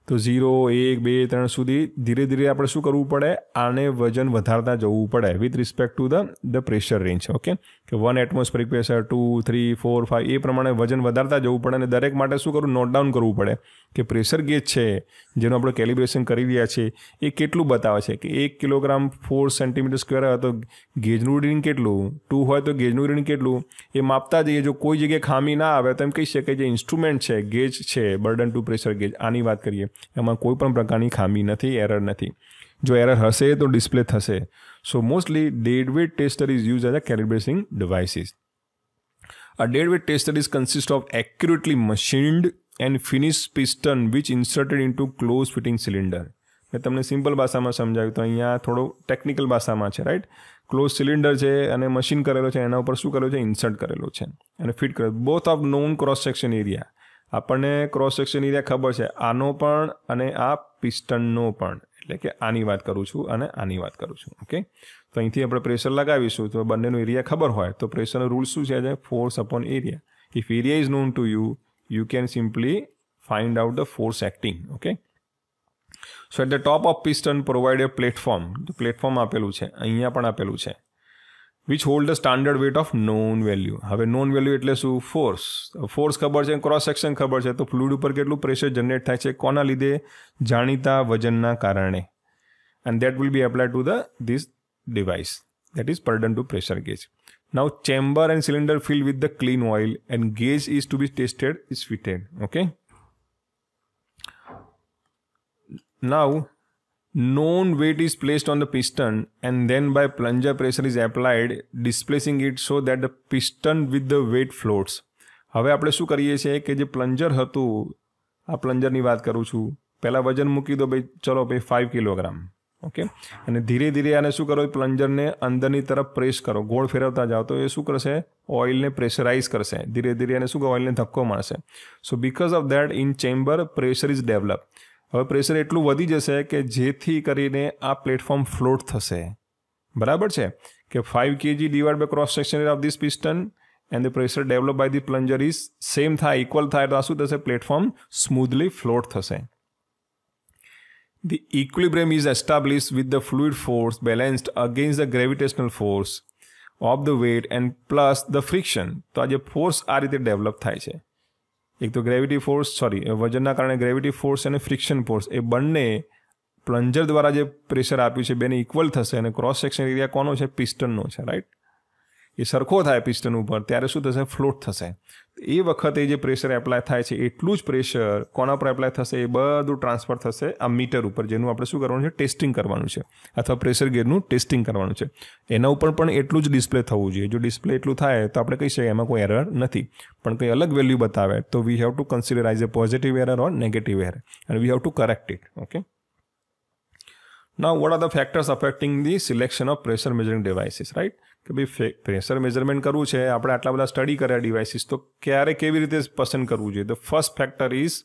Speaker 1: તો ઝીરો, એક, બે, ત્રણ સુધી ધીરે ધીરે આપણે શું કરવું પડે? આને વજન વધારતા જવું પડે with respect to the the pressure range okay કે one atmospheric pressure two three four five એ પ્રમાણે વજન વધારતા જવું પડે અને દરેક માટે શું કરવું? નોટ ડાઉન કરવું પડે કે પ્રેશર ગેજ છે, જેનું આપણે કેલિબ્રેશન કરી રહ્યા છીએ, એ કેટલું બતાવે છે? કે એક કિલોગ્રામ ફોર સેન્ટીમીટર સ્ક્વેર હોય તો ગેજનું રીડિંગ કેટલું? ટુ હોય તો ગેજનું રીડિંગ કેટલું? એ માપતા જઈએ, જો કોઈ જગ્યાએ ખામી ના આવે તો એમ કહી શકે જે ઇન્સ્ટ્રુમેન્ટ છે, ગેજ છે બર્ડન ટુ પ્રેશર ગેજ, આની વાત કરીએ. એમાં કોઈ પણ પ્રકારની ખામી નથી એરર નથી. જો એરર હશે તો ડિસ્પ્લે થશે. So mostly dead weight tester is use as a calibrating devices a dead weight tester is consist of accurately machined and finish piston which inserted into close fitting cylinder મેં તમને simple ભાષામાં સમજાવ્યું. તો અહીંયા થોડો technical ભાષામાં છે right close cylinder છે અને મશીન કરેલો છે. એના ઉપર શું કરેલું છે? ઇન્સર્ટ કરેલો છે. અને ફિટ કરેલો both of known cross section area આપણને ક્રોસ સેક્શન એરિયા ખબર છે. આનો પણ અને આ પિસ્ટનનો પણ. એટલે કે આની વાત કરું છું અને આની વાત કરું છું. ઓકે તો અહીંથી આપણે પ્રેશર લગાવીશું. તો બંનેનો એરિયા ખબર હોય તો પ્રેશરનો રૂલ શું છે? Force upon area if area is known to you you can simply find out the force acting okay so at the top of piston provide a platform platform આપેલું છે. અહીંયા પણ આપેલું છે. Which hold the standard weight of known value હવે known value એટલે શું force force ખબર છે ક્રોસ સેક્શન ખબર છે તો ફ્લુઇડ ઉપર કેટલું પ્રેશર જનરેટ થાય છે કોના લીધે જાણીતા વજનના કારણે and that will be applied to the this device that is pardon to pressure gauge Now chamber and cylinder filled with the clean oil and gauge is to be tested is fitted. Okay. Now known weight is placed on the piston and then by plunger pressure is applied, displacing it so that the piston with the weight floats. હવે આપણે શું કરીએ છીએ કે જે plunger હતું, આ પ્લન્જરની વાત કરું છું. પહેલાં વજન મૂકી દો, ભાઈ, ચલો ભાઈ ફાઇવ કિલોગ્રામ ઓકે અને ધીરે ધીરે આને શું કરો પ્લન્જરને અંદરની તરફ પ્રેસ કરો. ગોળ ફેરવતા જાઓ તો એ શું કરશે? ઓઇલને પ્રેશરાઇઝ કરશે. ધીરે ધીરે એને શું ઓઇલને ધક્કો મારશે. So because of that in chamber pressure is develop હવે પ્રેશર એટલું વધી જશે કે જેથી કરીને આ પ્લેટફોર્મ ફ્લોટ થશે. બરાબર છે? કે five kg divide by cross section of this piston and the pressure develop by the plunger is same થાય ઇક્વલ થાય, તો આ શું થશે? પ્લેટફોર્મ સ્મૂધલી ફ્લોટ થશે. The equilibrium is established with the fluid force balanced against the gravitational force of the weight and plus the friction. તો આ જે ફોર્સ આ રીતે ડેવલપ થાય છે. એક તો ગ્રેવિટી ફોર્સ સોરી વજનના કારણે ગ્રેવિટી ફોર્સ અને ફ્રિક્શન ફોર્સ એ બંને પ્લન્જર દ્વારા જે પ્રેશર આપ્યું છે, બેને ઇક્વલ થશે અને ક્રોસ સેક્શન એરિયા કોનો છે? પિસ્ટનનો છે રાઈટ એ સરખો થાય પિસ્ટન ઉપર, ત્યારે શું થશે? ફ્લોટ થશે. એ વખતે જે પ્રેશર એપ્લાય થાય છે, એટલું જ પ્રેશર કોના પર એપ્લાય થશે? એ બધું ટ્રાન્સફર થશે આ મીટર ઉપર, જેનું આપણે શું કરવાનું છે? ટેસ્ટિંગ કરવાનું છે. અથવા પ્રેશર ગેરનું ટેસ્ટિંગ કરવાનું છે. એના ઉપર પણ એટલું જ ડિસ્પ્લે થવું જોઈએ. જો ડિસ્પ્લે એટલું થાય, તો આપણે કહી શકીએ એમાં કોઈ એરર નથી. પણ કંઈ અલગ વેલ્યુ બતાવે, તો we have to consider as a positive error or negative error અને we have to correct it okay ના what are the factors affecting the selection of pressure measuring devices right કે ભાઈ પ્રેશર મેઝરમેન્ટ કરવું છે, આપણે આટલા બધા study કર્યા ડિવાઇસીસ તો ક્યારે કેવી રીતે પસંદ કરવું જોઈએ? The first factor is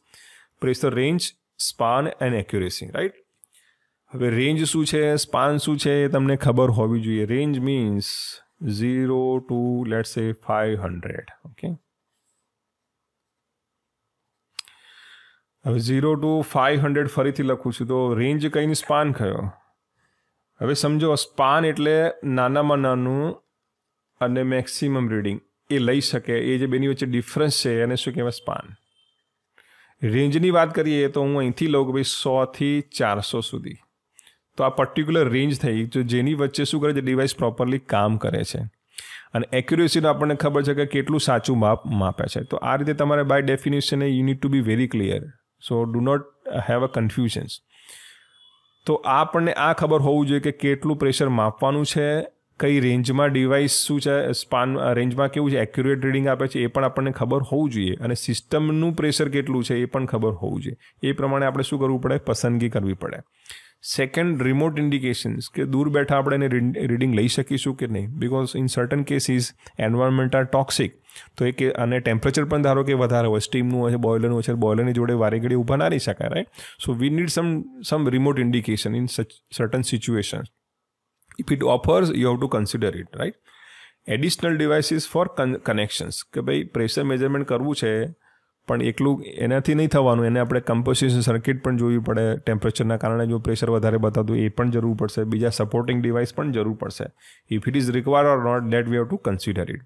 Speaker 1: pressure range span and accuracy right હવે રેન્જ શું છે સ્પાન શું છે, એ તમને ખબર હોવી જોઈએ. Range means zero to let say five hundred okay હવે ઝીરો ટુ ફાઈવ હંડ્રેડ ફરીથી લખું છું, તો રેન્જ કઈની સ્પાન કયો? હવે સમજો, સ્પાન એટલે નાનામાં નાનું અને મેક્સિમમ રીડિંગ. એ લઈ શકે, એ જે બેની વચ્ચે ડિફરન્સ છે, એને શું કહેવાય? સ્પાન. રેન્જની વાત કરીએ તો હું અહીંથી લઉં કે ભાઈ સોથી ચારસો સુધી. તો આ પર્ટિક્યુલર રેન્જ થઈ, તો જેની વચ્ચે શું કરે છે? ડિવાઇસ પ્રોપરલી કામ કરે છે. અને એક્યુરેસીનો આપણને ખબર છે કે કેટલું સાચું માપ માપે છે. તો આ રીતે તમારે by definition you need to be very clear so do not have a confusions તો આપણને આ ખબર હોવું જોઈએ કે કેટલું પ્રેશર માપવાનું છે, કઈ રેન્જમાં ડિવાઇસ શું છે, સ્પાન રેન્જમાં કેવું છે, એક્યુરેટ રીડિંગ આપે છે, એ પણ આપણને ખબર હોવું જોઈએ. અને સિસ્ટમનું પ્રેશર કેટલું છે, એ પણ ખબર હોવું જોઈએ. એ પ્રમાણે આપણે શું કરવું પડે? પસંદગી કરવી પડે. સેકન્ડ રિમોટ ઇન્ડિકેશન્સ કે દૂર બેઠા આપણે એને રીડિંગ લઈ શકીશું કે નહીં? Because in certain cases environment are toxic તો એ અને ટેમ્પરેચર પણ ધારો કે વધારે હોય સ્ટીમનું હોય છે બોઇલરનું હોય છે બોઇલરની જોડે વારે ઘડી ઊભા ના રહી શકાય right so we need some some remote indication in certain situation if it offers you have to consider it right additional devices for connections કે ભાઈ પ્રેશર મેજરમેન્ટ કરવું છે પણ એકલું એનાથી નહીં થવાનું. એને આપણે કમ્પોઝિશન સર્કિટ પણ જોવી પડે. ટેમ્પરેચરના કારણે જો પ્રેશર વધારે બતાવતું એ પણ જરૂર પડશે. બીજા સપોર્ટિંગ ડિવાઇસ પણ જરૂર પડશે. If it is require or not that we have to consider it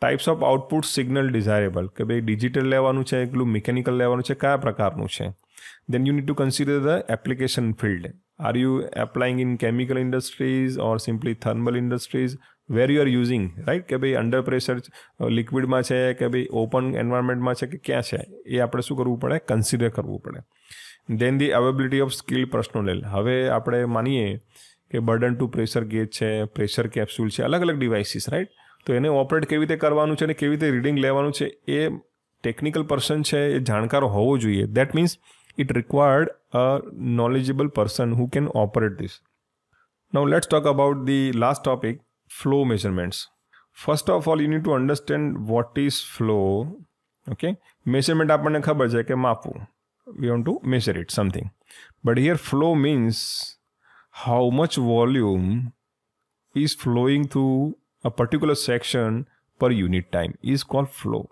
Speaker 1: types of output signal desirable કે ભાઈ ડિજિટલ લેવાનું છે, એકલું મિકેનિકલ લેવાનું છે, કયા પ્રકારનું છે? Then you need to consider the application field are you applying in chemical industries or simply thermal industries? Where you are using right કે ભાઈ અંડર પ્રેશર લિક્વિડમાં છે કે ભાઈ ઓપન એન્વાયરમેન્ટમાં છે કે ક્યાં છે? એ આપણે શું કરવું પડે? કન્સિડર કરવું પડે. Then the availability of skill personnel હવે આપણે માનીએ કે બર્ડન ટુ પ્રેશર ગેજ છે પ્રેશર કેપ્સ્યુલ છે અલગ અલગ ડિવાઇસીસ રાઈટ તો એને ઓપરેટ કેવી રીતે કરવાનું છે અને કેવી રીતે રીડિંગ લેવાનું છે એ ટેકનિકલ પર્સન છે એ જાણકાર હોવો જોઈએ. That means it required a knowledgeable person who can operate this now let's talk about the last topic, flow measurements. First of all, you need to understand what is flow. Okay, measurement આપણને ખબર છે કે માપવું. We want to measure it something. But here flow means how much volume is flowing through a particular section per unit time is called flow.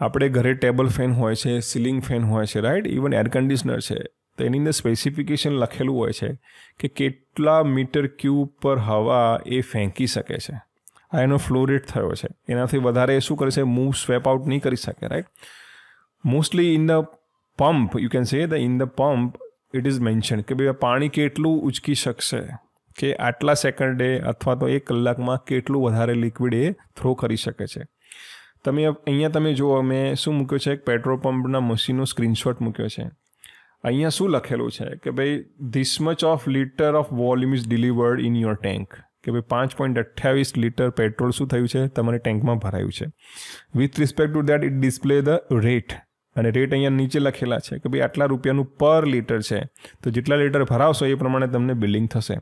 Speaker 1: આપણે ઘરે table fan હોય છે ceiling fan હોય છે રાઈટ ઇવન એર કન્ડિશનર છે તો એની અંદર specification લખેલું હોય છે કે કેટલા મીટર ક્યુબ પર હવા એ ફેંકી શકે છે. આ એનો ફ્લો રેટ થયો છે. એનાથી વધારે શું કરે છે? મૂવ સ્વેપ આઉટ નહીં કરી શકે right mostly in the pump you can say the in the pump it is mention કે ભાઈ પાણી કેટલું ઉચકી શકશે? કે આટલા સેકન્ડે અથવા તો એક કલાકમાં કેટલું વધારે લિક્વિડ એ થ્રો કરી શકે છે? તમે અહીંયા તમે જુઓ, મેં શું મૂક્યો છે? એક પેટ્રોલ પંપના મશીનનો સ્ક્રીનશોટ મૂક્યો છે. અહીંયા શું લખેલું છે કે ભાઈ this much of litre of volume is delivered in your tank કે ભાઈ, પાંચ પોઈન્ટ અઠ્યાવીસ લીટર પેટ્રોલ શું થયું છે? તમારે ટેન્કમાં ભરાયું છે. With respect to that it display the rate અને રેટ અહીંયા નીચે લખેલા છે કે ભાઈ, આટલા રૂપિયાનું પર લીટર છે. તો જેટલા લીટર ભરાવશો એ પ્રમાણે તમને બિલિંગ થશે.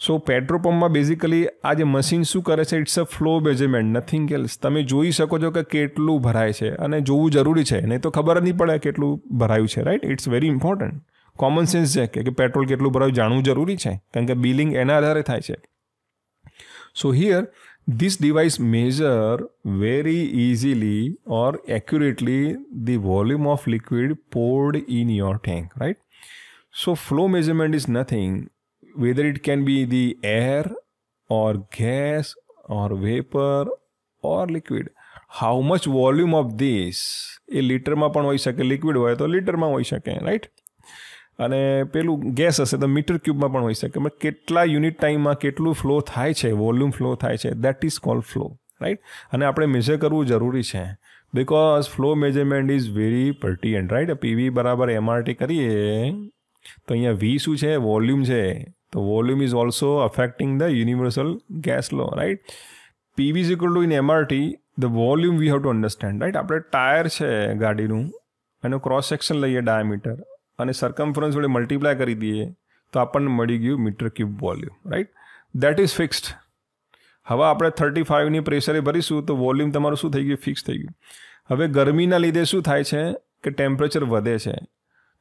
Speaker 1: સો પેટ્રોલ પંપમાં બેઝિકલી આ જે મશીન શું કરે છે? It's a flow measurement nothing else તમે જોઈ શકો છો કે કેટલું ભરાય છે અને જોવું જરૂરી છે. નહીં તો ખબર જ નહીં પડે કેટલું ભરાયું છે right it's very important common sense છે કે પેટ્રોલ કેટલું ભરાયું જાણવું જરૂરી છે, કારણ કે બિલિંગ એના આધારે થાય છે. So here this device measure very easily or accurately the volume of liquid poured in your tank, right? So, flow measurement is nothing. Whether it can be the air or gas or vapor or liquid. How much volume of this એ લિટરમાં પણ હોઈ શકે liquid હોય તો લિટરમાં હોઈ શકે right અને પેલું ગેસ હશે તો મીટર ક્યુબમાં પણ હોઈ શકે. કેટલા યુનિટ ટાઈમમાં કેટલું ફ્લો થાય છે વોલ્યુમ ફ્લો થાય છે that is call flow right અને આપણે મેજર કરવું જરૂરી છે because flow measurement is very pertinent right PV બરાબર એમઆરટી કરીએ, તો અહીંયા વી શું છે? વોલ્યુમ છે. તો volume is also affecting the universal gas law, right? PV is equal to n MRT, the volume we have to understand, right આપણે tyre છે ગાડીનું એનું ક્રોસ સેક્શન લઈએ ડાયામીટર અને સરકમફરન્સ વડે મલ્ટીપ્લાય કરી દઈએ તો આપણને મળી ગયું metre cube volume right that is fixed હવે આપણે થર્ટી ફાઇવની પ્રેશરે ભરીશું તો વોલ્યુમ તમારું શું થઈ ગયું? ફિક્સ થઈ ગયું. હવે ગરમીના લીધે શું થાય છે? કે ટેમ્પરેચર વધે છે.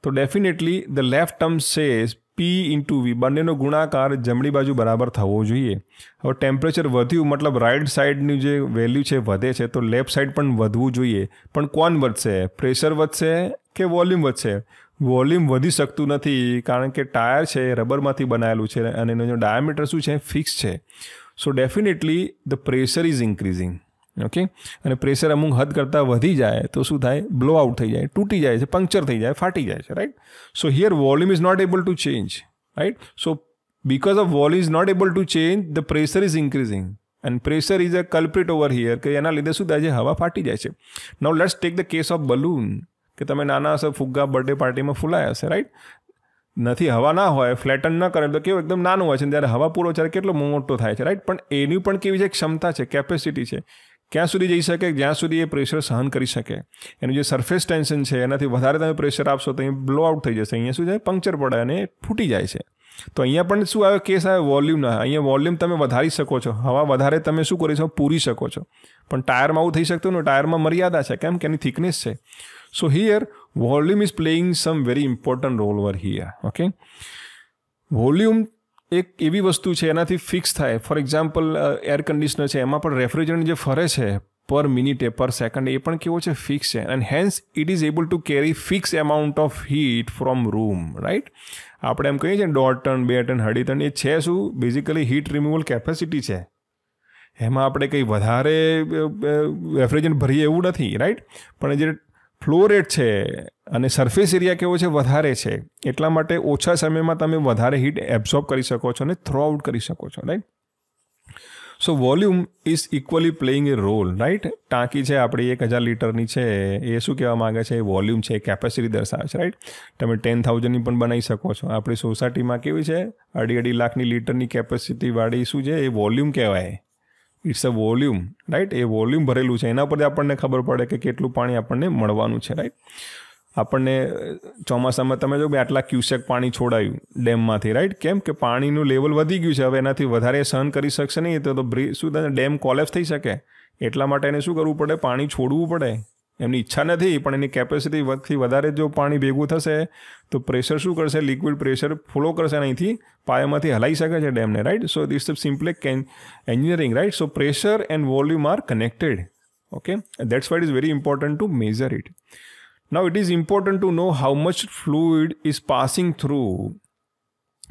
Speaker 1: તો definitely the left term says P into V બંનેનો ગુણાકાર જમણી બાજુ બરાબર થવો જોઈએ. હવે ટેમ્પરેચર વધ્યું મતલબ રાઇટ સાઈડની જે વેલ્યુ છે વધે છે, તો લેફ્ટ સાઈડ પણ વધવું જોઈએ. પણ કોણ વધશે? પ્રેશર વધશે કે વોલ્યુમ વધશે? વોલ્યુમ વધી શકતું નથી, કારણ કે ટાયર છે રબરમાંથી બનાવેલું છે અને એનો ડાયામીટર શું છે? ફિક્સ છે. So definitely the pressure is increasing okay અને પ્રેશર અમુક હદ કરતાં વધી જાય તો શું થાય? બ્લો આઉટ થઈ જાય, તૂટી જાય છે પંક્ચર થઈ જાય, ફાટી જાય છે right so here volume is not able to change right so because of wall is not able to change, the pressure is increasing. And pressure is a culprit over here કે એના લીધે શું થાય છે? હવા ફાટી જાય છે. Now let's take the case of balloon કે તમે નાના હશે, ફુગ્ગા બર્થડે પાર્ટીમાં ફૂલાયા હશે રાઈટ નથી, હવા ના હોય ફ્લેટન ન કરે, તો કેવું? એકદમ નાનું હોય છે, ત્યારે હવા પૂરો, ત્યારે કેટલો મોટો થાય છે રાઈટ પણ એની પણ કેવી છે? ક્ષમતા છે કેપેસિટી છે. ક્યાં સુધી જઈ શકે, જ્યાં સુધી એ પ્રેશર સહન કરી શકે. એનું જે સરફેસ ટેન્શન છે, એનાથી વધારે તમે પ્રેશર આપશો તો અહીં બ્લો આઉટ થઈ જશે. અહીંયા શું છે? પંક્ચર પડે અને ફૂટી જાય છે. તો અહીંયા પણ શું આવે? કેસ આવે વોલ્યુમના અહીંયા વોલ્યુમ તમે વધારી શકો છો. હવા વધારે તમે શું કરી શકો? પૂરી શકો છો. પણ ટાયરમાં આવું થઈ શકતું ને ટાયરમાં મર્યાદા છે. કેમ? કે એની થિકનેસ છે. So here volume is playing some very important role where here okay volume એક એવી વસ્તુ છે, એનાથી ફિક્સ થાય. ફોર એક્ઝામ્પલ એર કન્ડિશનર છે, એમાં પણ રેફ્રિજરન્ટ જે ફરે છે પર મિનિટે પર સેકન્ડ એ પણ કેવો છે ફિક્સ છે. And hence it is able to carry fix amount of heat from room right આપણે એમ કહીએ છીએ, દોઢ ટન, બે ટન, અઢી ટન, એ છે શું? બેઝિકલી હીટ રિમૂવલ કેપેસિટી છે. એમાં આપણે કંઈ વધારે રેફ્રિજરન્ટ ભરીએ એવું નથી રાઈટ પણ જે ફ્લો રેટ છે અને સરફેસ એરિયા કેવો છે વધારે છે, એટલા માટે ઓછા સમયમાં તમે વધારે હીટ એબ્ઝોર્બ કરી શકો છો અને થ્રો આઉટ કરી શકો છો right so volume is equally playing a role right ટાંકી છે આપણી એક હજાર લીટરની છે, એ શું કહેવા માગે છે? એ વોલ્યુમ છે કેપેસિટી દર્શાવે છે રાઈટ તમે ટેન થાઉઝન્ડની પણ બનાવી શકો છો. આપણી સોસાયટીમાં કેવી છે? અઢી અઢી લાખની લીટરની કેપેસિટીવાળી શું છે? એ વોલ્યુમ કહેવાય. ઇટ્સ અ વોલ્યુમ રાઈટ એ વોલ્યુમ ભરેલું છે. એના પરથી આપણને ખબર પડે કે કેટલું પાણી આપણને મળવાનું છે રાઈટ આપણને ચોમાસામાં તમે જો આટલા ક્યુસેક પાણી છોડાયું ડેમમાંથી રાઈટ કેમ કે પાણીનું લેવલ વધી ગયું છે. હવે એનાથી વધારે સહન કરી શકશે નહીં. તો શું ડેમ કોલેપ્સ થઈ શકે? એટલા માટે એને શું કરવું પડે? પાણી છોડવું પડે. એમની ઈચ્છા નથી પણ એની કેપેસિટીથી વધારે જો પાણી ભેગું થશે તો પ્રેશર શું કરશે લિક્વિડ પ્રેશર ફ્લો કરશે અહીંથી પાયામાંથી હલાઈ શકે છે ડેમને right so this simply can engineering right so pressure and volume are connected okay that's why it is very important to measure it now it is important to know how much fluid is passing through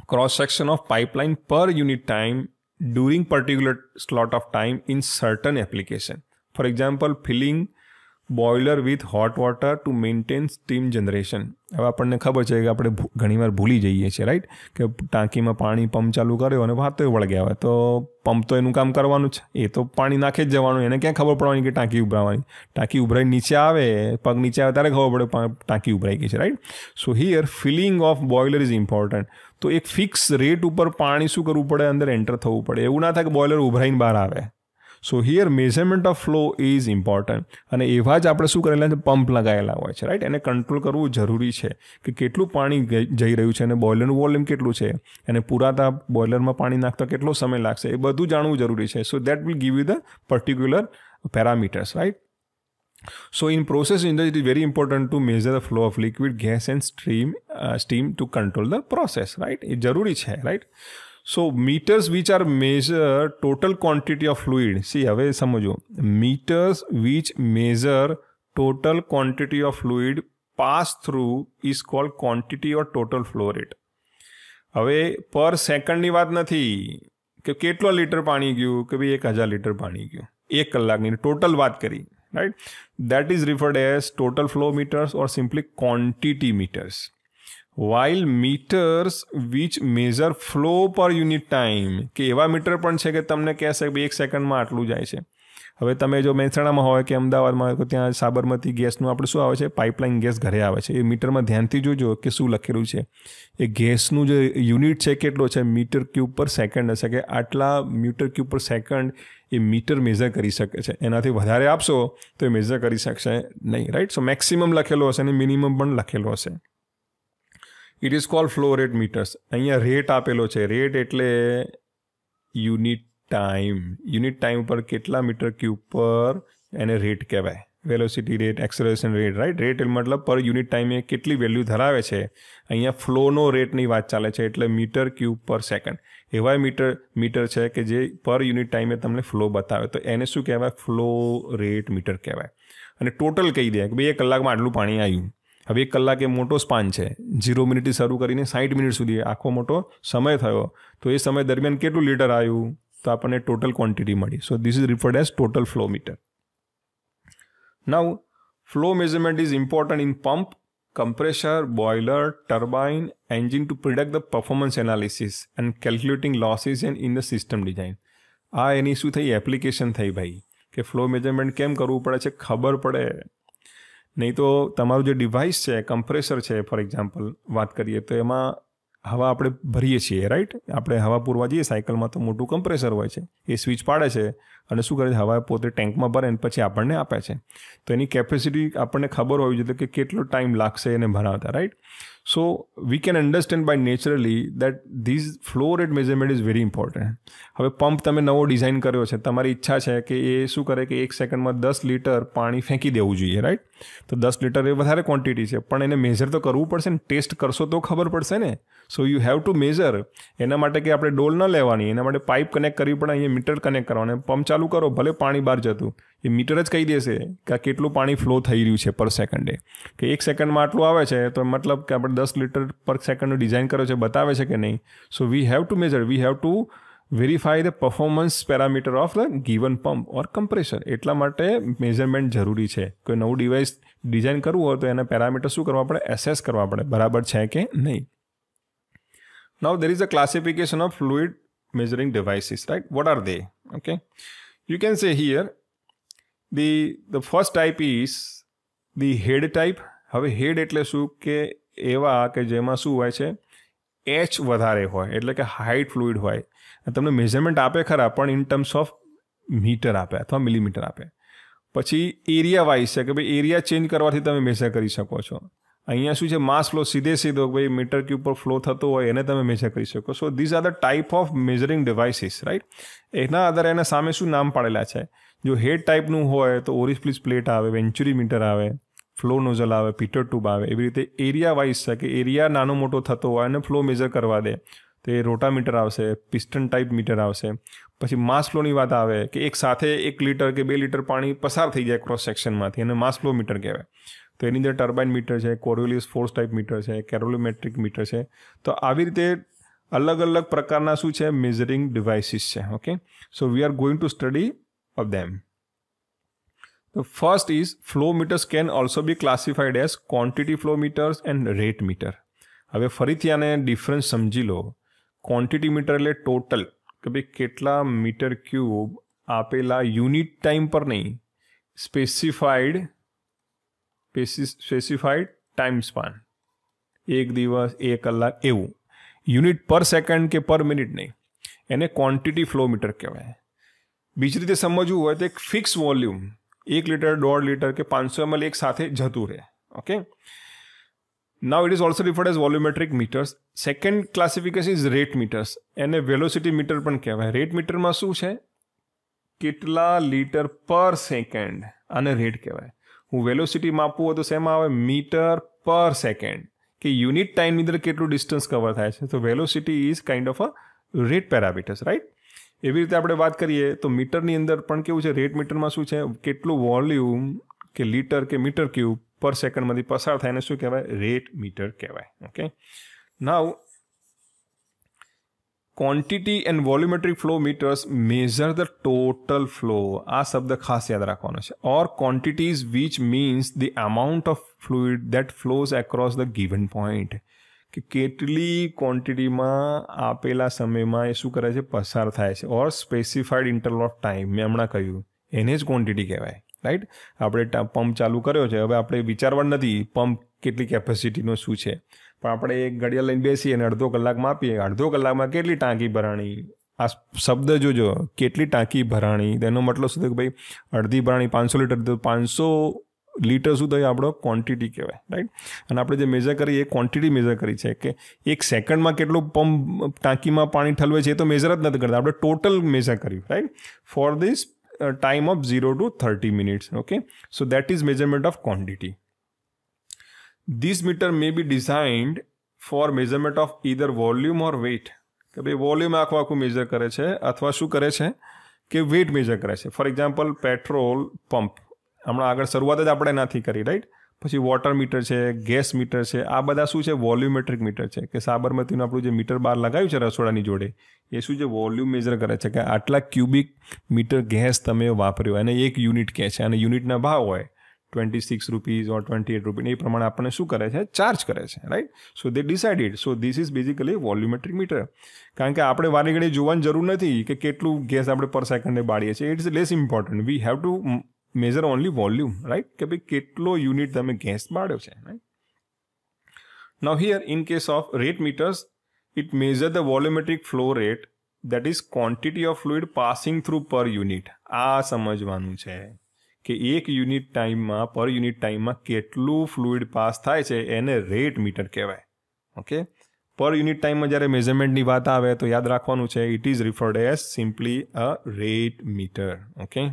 Speaker 1: cross section of pipeline per unit time during particular slot of time in certain application for example filling boiler with hot water to maintain steam generation. હવે આપણને ખબર છે કે આપણે ઘણીવાર ભૂલી જઈએ છીએ, રાઈટ? કે ટાંકીમાં પાણી પંપ ચાલુ કર્યો અને વાતો વળગ્યા હોય. તો પંપ તો એનું કામ કરવાનું છે. એ તો પાણી નાખે જ જવાનું. એને ક્યાં ખબર પડવાની કે ટાંકી ઉભરાવાની? ટાંકી ઉભરાઈ નીચે આવે, પગ નીચે આવે ત્યારે ખબર પડે ટાંકી ઉભરાઈ ગઈ છે, right? So here filling of boiler is important. તો એક ફિક્સ રેટ ઉપર પાણી શું કરવું પડે? અંદર એન્ટર થવું પડે. એવું ના થાય કે બોઇલર ઉભરાઈને બહાર આવે. So here measurement of flow is important અને એવા જ આપણે શું કરેલા છે? પંપ લગાવેલા હોય છે રાઈટ એને કંટ્રોલ કરવું જરૂરી છે કે કેટલું પાણી જઈ રહ્યું છે અને બોઇલરનું વોલ્યુમ કેટલું છે? અને પુરાતા બોઇલરમાં પાણી નાખતા કેટલો સમય લાગશે? એ બધું જાણવું જરૂરી છે. So that will give you the particular parameters right So in process industry, it is very important to measure the flow of liquid, gas and and uh, steam to control the process, right? એ જરૂરી છે, right? So meters which are measure total quantity of fluid see હવે સમજો. Meters which measure total quantity of fluid pass through is called quantity or total flow rate હવે પર સેકન્ડની વાત નથી કે કેટલો લીટર પાણી ગયું કે ભાઈ એક હજાર લીટર પાણી ગયું. એક કલાકની ટોટલ વાત કરી right that is referred as total flow meters or simply quantity meters while meters which measure flow per unit time કે એવા મીટર પણ છે કે તમને કહેશે કે એક સેકન્ડમાં આટલું જાય છે. હવે તમે જો મહેસાણામાં હોય કે અમદાવાદમાં હોય તો ત્યાં સાબરમતી ગેસનું આપણે શું આવે છે? પાઇપલાઇન ગેસ ઘરે આવે છે. એ મીટરમાં ધ્યાનથી જોજો કે શું લખેલું છે. એ ગેસનું જે યુનિટ છે કેટલો છે? મીટર ક્યુબ પર સેકન્ડ હશે કે આટલા મીટર ક્યુબ પર સેકન્ડ એ મીટર મેઝર કરી શકે છે. એનાથી વધારે આપશો તો એ મેઝર કરી શકશે નહીં રાઈટ સો મેક્સિમમ લખેલો હશે અને મિનિમમ પણ લખેલો હશે. It is call flow rate meters અહીંયા રેટ આપેલો છે. રેટ એટલે યુનિટ ટાઈમ યુનિટ ટાઈમ પર કેટલા મીટર ક્યુબ પર એને રેટ કહેવાય. Velocity rate acceleration rate right rate મતલબ પર યુનિટ ટાઈમે કેટલી વેલ્યુ ધરાવે છે. અહીંયા ફ્લોનો રેટની વાત ચાલે છે એટલે મીટર ક્યુબ પર સેકન્ડ એવા મીટર મીટર છે કે જે પર યુનિટ ટાઈમે તમને ફ્લો બતાવે. તો એને શું કહેવાય? ફ્લો રેટ મીટર કહેવાય. અને ટોટલ કહી દે કે ભાઈ, એક કલાકમાં આટલું પાણી આવ્યું હવે એક કલાક મોટો સ્પાન છે. ઝીરો મિનિટથી શરૂ કરીને સાઠ મિનિટ સુધી આખો મોટો સમય થયો. તો એ સમય દરમિયાન કેટલું લીટર આવ્યું? તો આપણને ટોટલ ક્વોન્ટિટી મળી. So this is referred as total flow meter now flow measurement is important in pump compressor, boiler, turbine, engine to predict the performance analysis and calculating losses and in the system design. આ એની શું થઈ? Application થઈ ભાઈ. કે flow measurement કેમ કરવું પડે છે? ખબર પડે. નહીં તો તમારું જે ડિવાઇસ છે કમ્પ્રેસર છે ફોર એક્ઝામ્પલ વાત કરીએ તો એમાં હવા આપણે ભરીએ છીએ રાઈટ આપણે હવા પૂરવા જઈએ, સાયકલમાં તો મોટું કમ્પ્રેસર હોય છે. એ સ્વિચ પાડે છે અને શું કરે છે, હવા પોતે ટેન્કમાં ભરે અને પછી આપણને આપે છે. તો એની કેપેસિટી આપણને ખબર હોવી જોઈએ કે કેટલો ટાઈમ લાગશે એને ભરાવતા right so we can understand by naturally that these flow rate measurement is very important. હવે પંપ તમે નવો ડિઝાઇન કર્યો છે, તમારી ઈચ્છા છે કે એ શું કરે કે એક સેકન્ડમાં દસ લીટર પાણી ફેંકી દેવું જોઈએ રાઈટ તો દસ લીટર એ વધારે ક્વોન્ટિટી છે, પણ એને મેઝર તો કરવું પડશે ને ટેસ્ટ કરશો તો ખબર પડશે ને? So you have to measure એના માટે કે આપણે ડોલ ન લેવાની, એના માટે પાઇપ કનેક્ટ કરવી પડે, અહીંયા મીટર કનેક્ટ કરવાને. પંપ ચાલુ કરો, ભલે પાણી બહાર જતું. એ મીટર જ કહી દેશે કે કેટલું પાણી ફ્લો થઈ રહ્યું છે પર સેકન્ડે કે એક સેકન્ડમાં આટલું આવે છે, તો મતલબ કે આપણે દસ લીટર પર સેકન્ડનું ડિઝાઇન કર્યો છે, બતાવે છે કે નહીં? So we have to measure we have to verify the performance parameter of the given pump or compressor એટલા માટે મેઝરમેન્ટ જરૂરી છે. કોઈ નવું ડિવાઇસ ડિઝાઇન કરવું હોય તો એના પેરામીટર શું કરવા પડે? એસેસ કરવા પડે. બરાબર છે કે નહીં? Now there is a classification of fluid measuring devices, right? What are they? Okay. You can say here, the the first type is the head type. હવે હેડ એટલે શું? કે એવા કે જેમાં શું હોય છે એચ વધારે હોય, એટલે કે હાઈટ ફ્લુઇડ હોય. તમને મેઝરમેન્ટ આપે ખરા, પણ ઇન ટર્મ્સ ઓફ મીટર આપે અથવા મિલીમીટર આપે. પછી એરિયા વાઇઝ છે કે ભાઈ એરિયા ચેન્જ કરવાથી તમે મેઝર કરી શકો છો. અહીંયા શું છે માસ ફ્લો સીધે સીધો ભાઈ મીટર ક્યુબ પર ફ્લો થતો હોય, એને તમે મેઝર કરી શકો. So these are the type of measuring devices right એના આધારે એના સામે શું નામ પાડેલા છે? જો હેડ ટાઈપનું હોય તો ઓરિસ્પ્લિસ પ્લેટ આવે વેન્ચુરી મીટર આવે. ફ્લો નોઝલ આવે, પીટર ટ્યુબ આવે, એવી રીતે એરિયા વાઇઝ છે કે એરિયા નાનો મોટો થતો હોય અને ફ્લો મેઝર કરવા દે. તો એ રોટામીટર આવશે, પિસ્ટન ટાઈપ મીટર આવશે. પછી માસ ફ્લોની વાત આવે કે એક સાથે એક લીટર કે બે લીટર પાણી પસાર થઈ જાય ક્રોસ સેક્શનમાંથી અને માસ ફ્લો મીટર કહેવાય. તો એની અંદર ટર્બાઇન મીટર છે, કોરોલિયસ ફોર્સ ટાઈપ મીટર છે, કેરોલોમેટ્રિક મીટર છે. તો આવી રીતે અલગ અલગ પ્રકારના શું છે? મેઝરિંગ ડિવાઇસીસ છે okay so we are going to study of them. The first is flow meters can also be classified as quantity flow meters and rate meter. હવે ફરીથી આને ડિફરન્સ સમજી લો. ક્વોન્ટિટી મીટર એટલે ટોટલ કે ભાઈ કેટલા મીટર ક્યુબ આપેલા યુનિટ ટાઈમ પર નહીં. સ્પેસિફાઈડ સ્પેસિફાઈડ ટાઈમ સ્પાન એક દિવસ, એક કલાક એવું. યુનિટ પર સેકન્ડ કે પર મિનિટ નહીં. એને ક્વોન્ટિટી ફ્લો મીટર કહેવાય. બીજી રીતે સમજવું હોય તો એક ફિક્સ વોલ્યુમ એક લીટર દોઢ લીટર કે પાંચસો એમએલ એક સાથે જતું રહે okay now it is also referred as volumetric meters second classification is rate meters એને વેલોસિટી મીટર પણ કહેવાય રેટ મીટરમાં શું છે કેટલા લીટર પર સેકન્ડ આને રેટ કહેવાય હું વેલોસિટી માપવું હોય તો શેમાં આવે મીટર પર સેકન્ડ કે યુનિટ ટાઈમની અંદર કેટલું ડિસ્ટન્સ કવર થાય છે તો velocity is kind of a rate parameters right એવી રીતે આપણે વાત કરીએ, તો મીટરની અંદર પણ કેવું છે, રેટ મીટરમાં શું છે, કેટલું વોલ્યુમ કે લીટર કે મીટર ક્યુબ પર સેકન્ડમાંથી પસાર થાય એને શું કહેવાય, રેટ મીટર કહેવાય. Okay now quantity and volumetric flow meters measure the total flow આ શબ્દ ખાસ યાદ રાખવાનો છે. Or quantities which means the amount of fluid that flows across the given point કે કેટલી ક્વોન્ટિટીમાં આપેલા સમયમાં એ શું કરે છે? પસાર થાય છે. Or specified interval of time મેં હમણાં કહ્યું. એને જ ક્વોન્ટિટી કહેવાય. રાઈટ આપણે પંપ ચાલુ કર્યો છે. હવે આપણે વિચારવા નથી પંપ કેટલી કેપેસિટીનો શું છે. પણ આપણે એક ઘડિયાળ લઈને બેસીએ અને અડધો કલાકમાં આપીએ અડધો કલાકમાં કેટલી ટાંકી ભરાણી? આ શબ્દ જોજો. કેટલી ટાંકી ભરાણી? તેનો મતલબ શું કે ભાઈ, અડધી ભરાણી પાંચસો લીટર, તો પાંચસો લીટર થયું આપણો ક્વોન્ટિટી કહેવાય રાઈટ અને આપણે જે મેઝર કરી એ ક્વોન્ટિટી મેઝર કરી છે કે એક સેકન્ડમાં કેટલું પંપ ટાંકીમાં પાણી ઠલવે છે એ તો મેઝર જ નથી કરતા. આપણે ટોટલ મેઝર કર્યું right for this time of zero to thirty minutes okay so that is measurement of quantity this meter may be designed for measurement of either volume or weight કે ભાઈ volume આખું આખું measure કરે છે, અથવા શું કરે છે? કે વેઇટ મેઝર કરે છે. ફોર એક્ઝામ્પલ પેટ્રોલ પંપ હમણાં આગળ શરૂઆત જ આપણે નથી કરી રાઈટ પછી વોટર મીટર છે ગેસ મીટર છે, આ બધા શું છે? વોલ્યુમેટ્રિક મીટર છે, કે સાબરમતીનું આપણું જે મીટર બહાર લગાવ્યું છે રસોડાની જોડે, એ શું છે? વોલ્યુમ મેઝર કરે છે કે આટલા ક્યુબિક મીટર ગેસ તમે વાપર્યો, અને એક યુનિટ કહે છે, અને યુનિટના ભાવ હોય twenty six rupees or twenty eight rupees એ પ્રમાણે આપણને શું કરે છે? ચાર્જ કરે છે right so they decided so this is basically volumetric meter કારણ કે આપણે વારે ઘડી જોવાની જરૂર નથી કે કેટલું ગેસ આપણે પર સેકન્ડે બાળીએ છીએ. It's less important we have to measure only volume right કે ભાઈ કેટલો યુનિટ તમે ગેસ બાળ્યો છે right now here in case of rate meters it measure the volumetric flow rate that is quantity of fluid passing through per unit આ સમજવાનું છે કે એક યુનિટ ટાઈમમાં પર યુનિટ ટાઈમમાં કેટલું ફ્લુઇડ પાસ થાય છે, એને રેટ મીટર કહેવાય. ઓકે પર યુનિટ ટાઈમમાં જ્યારે મેઝરમેન્ટની વાત આવે, તો યાદ રાખવાનું છે it is referred as simply a rate meter okay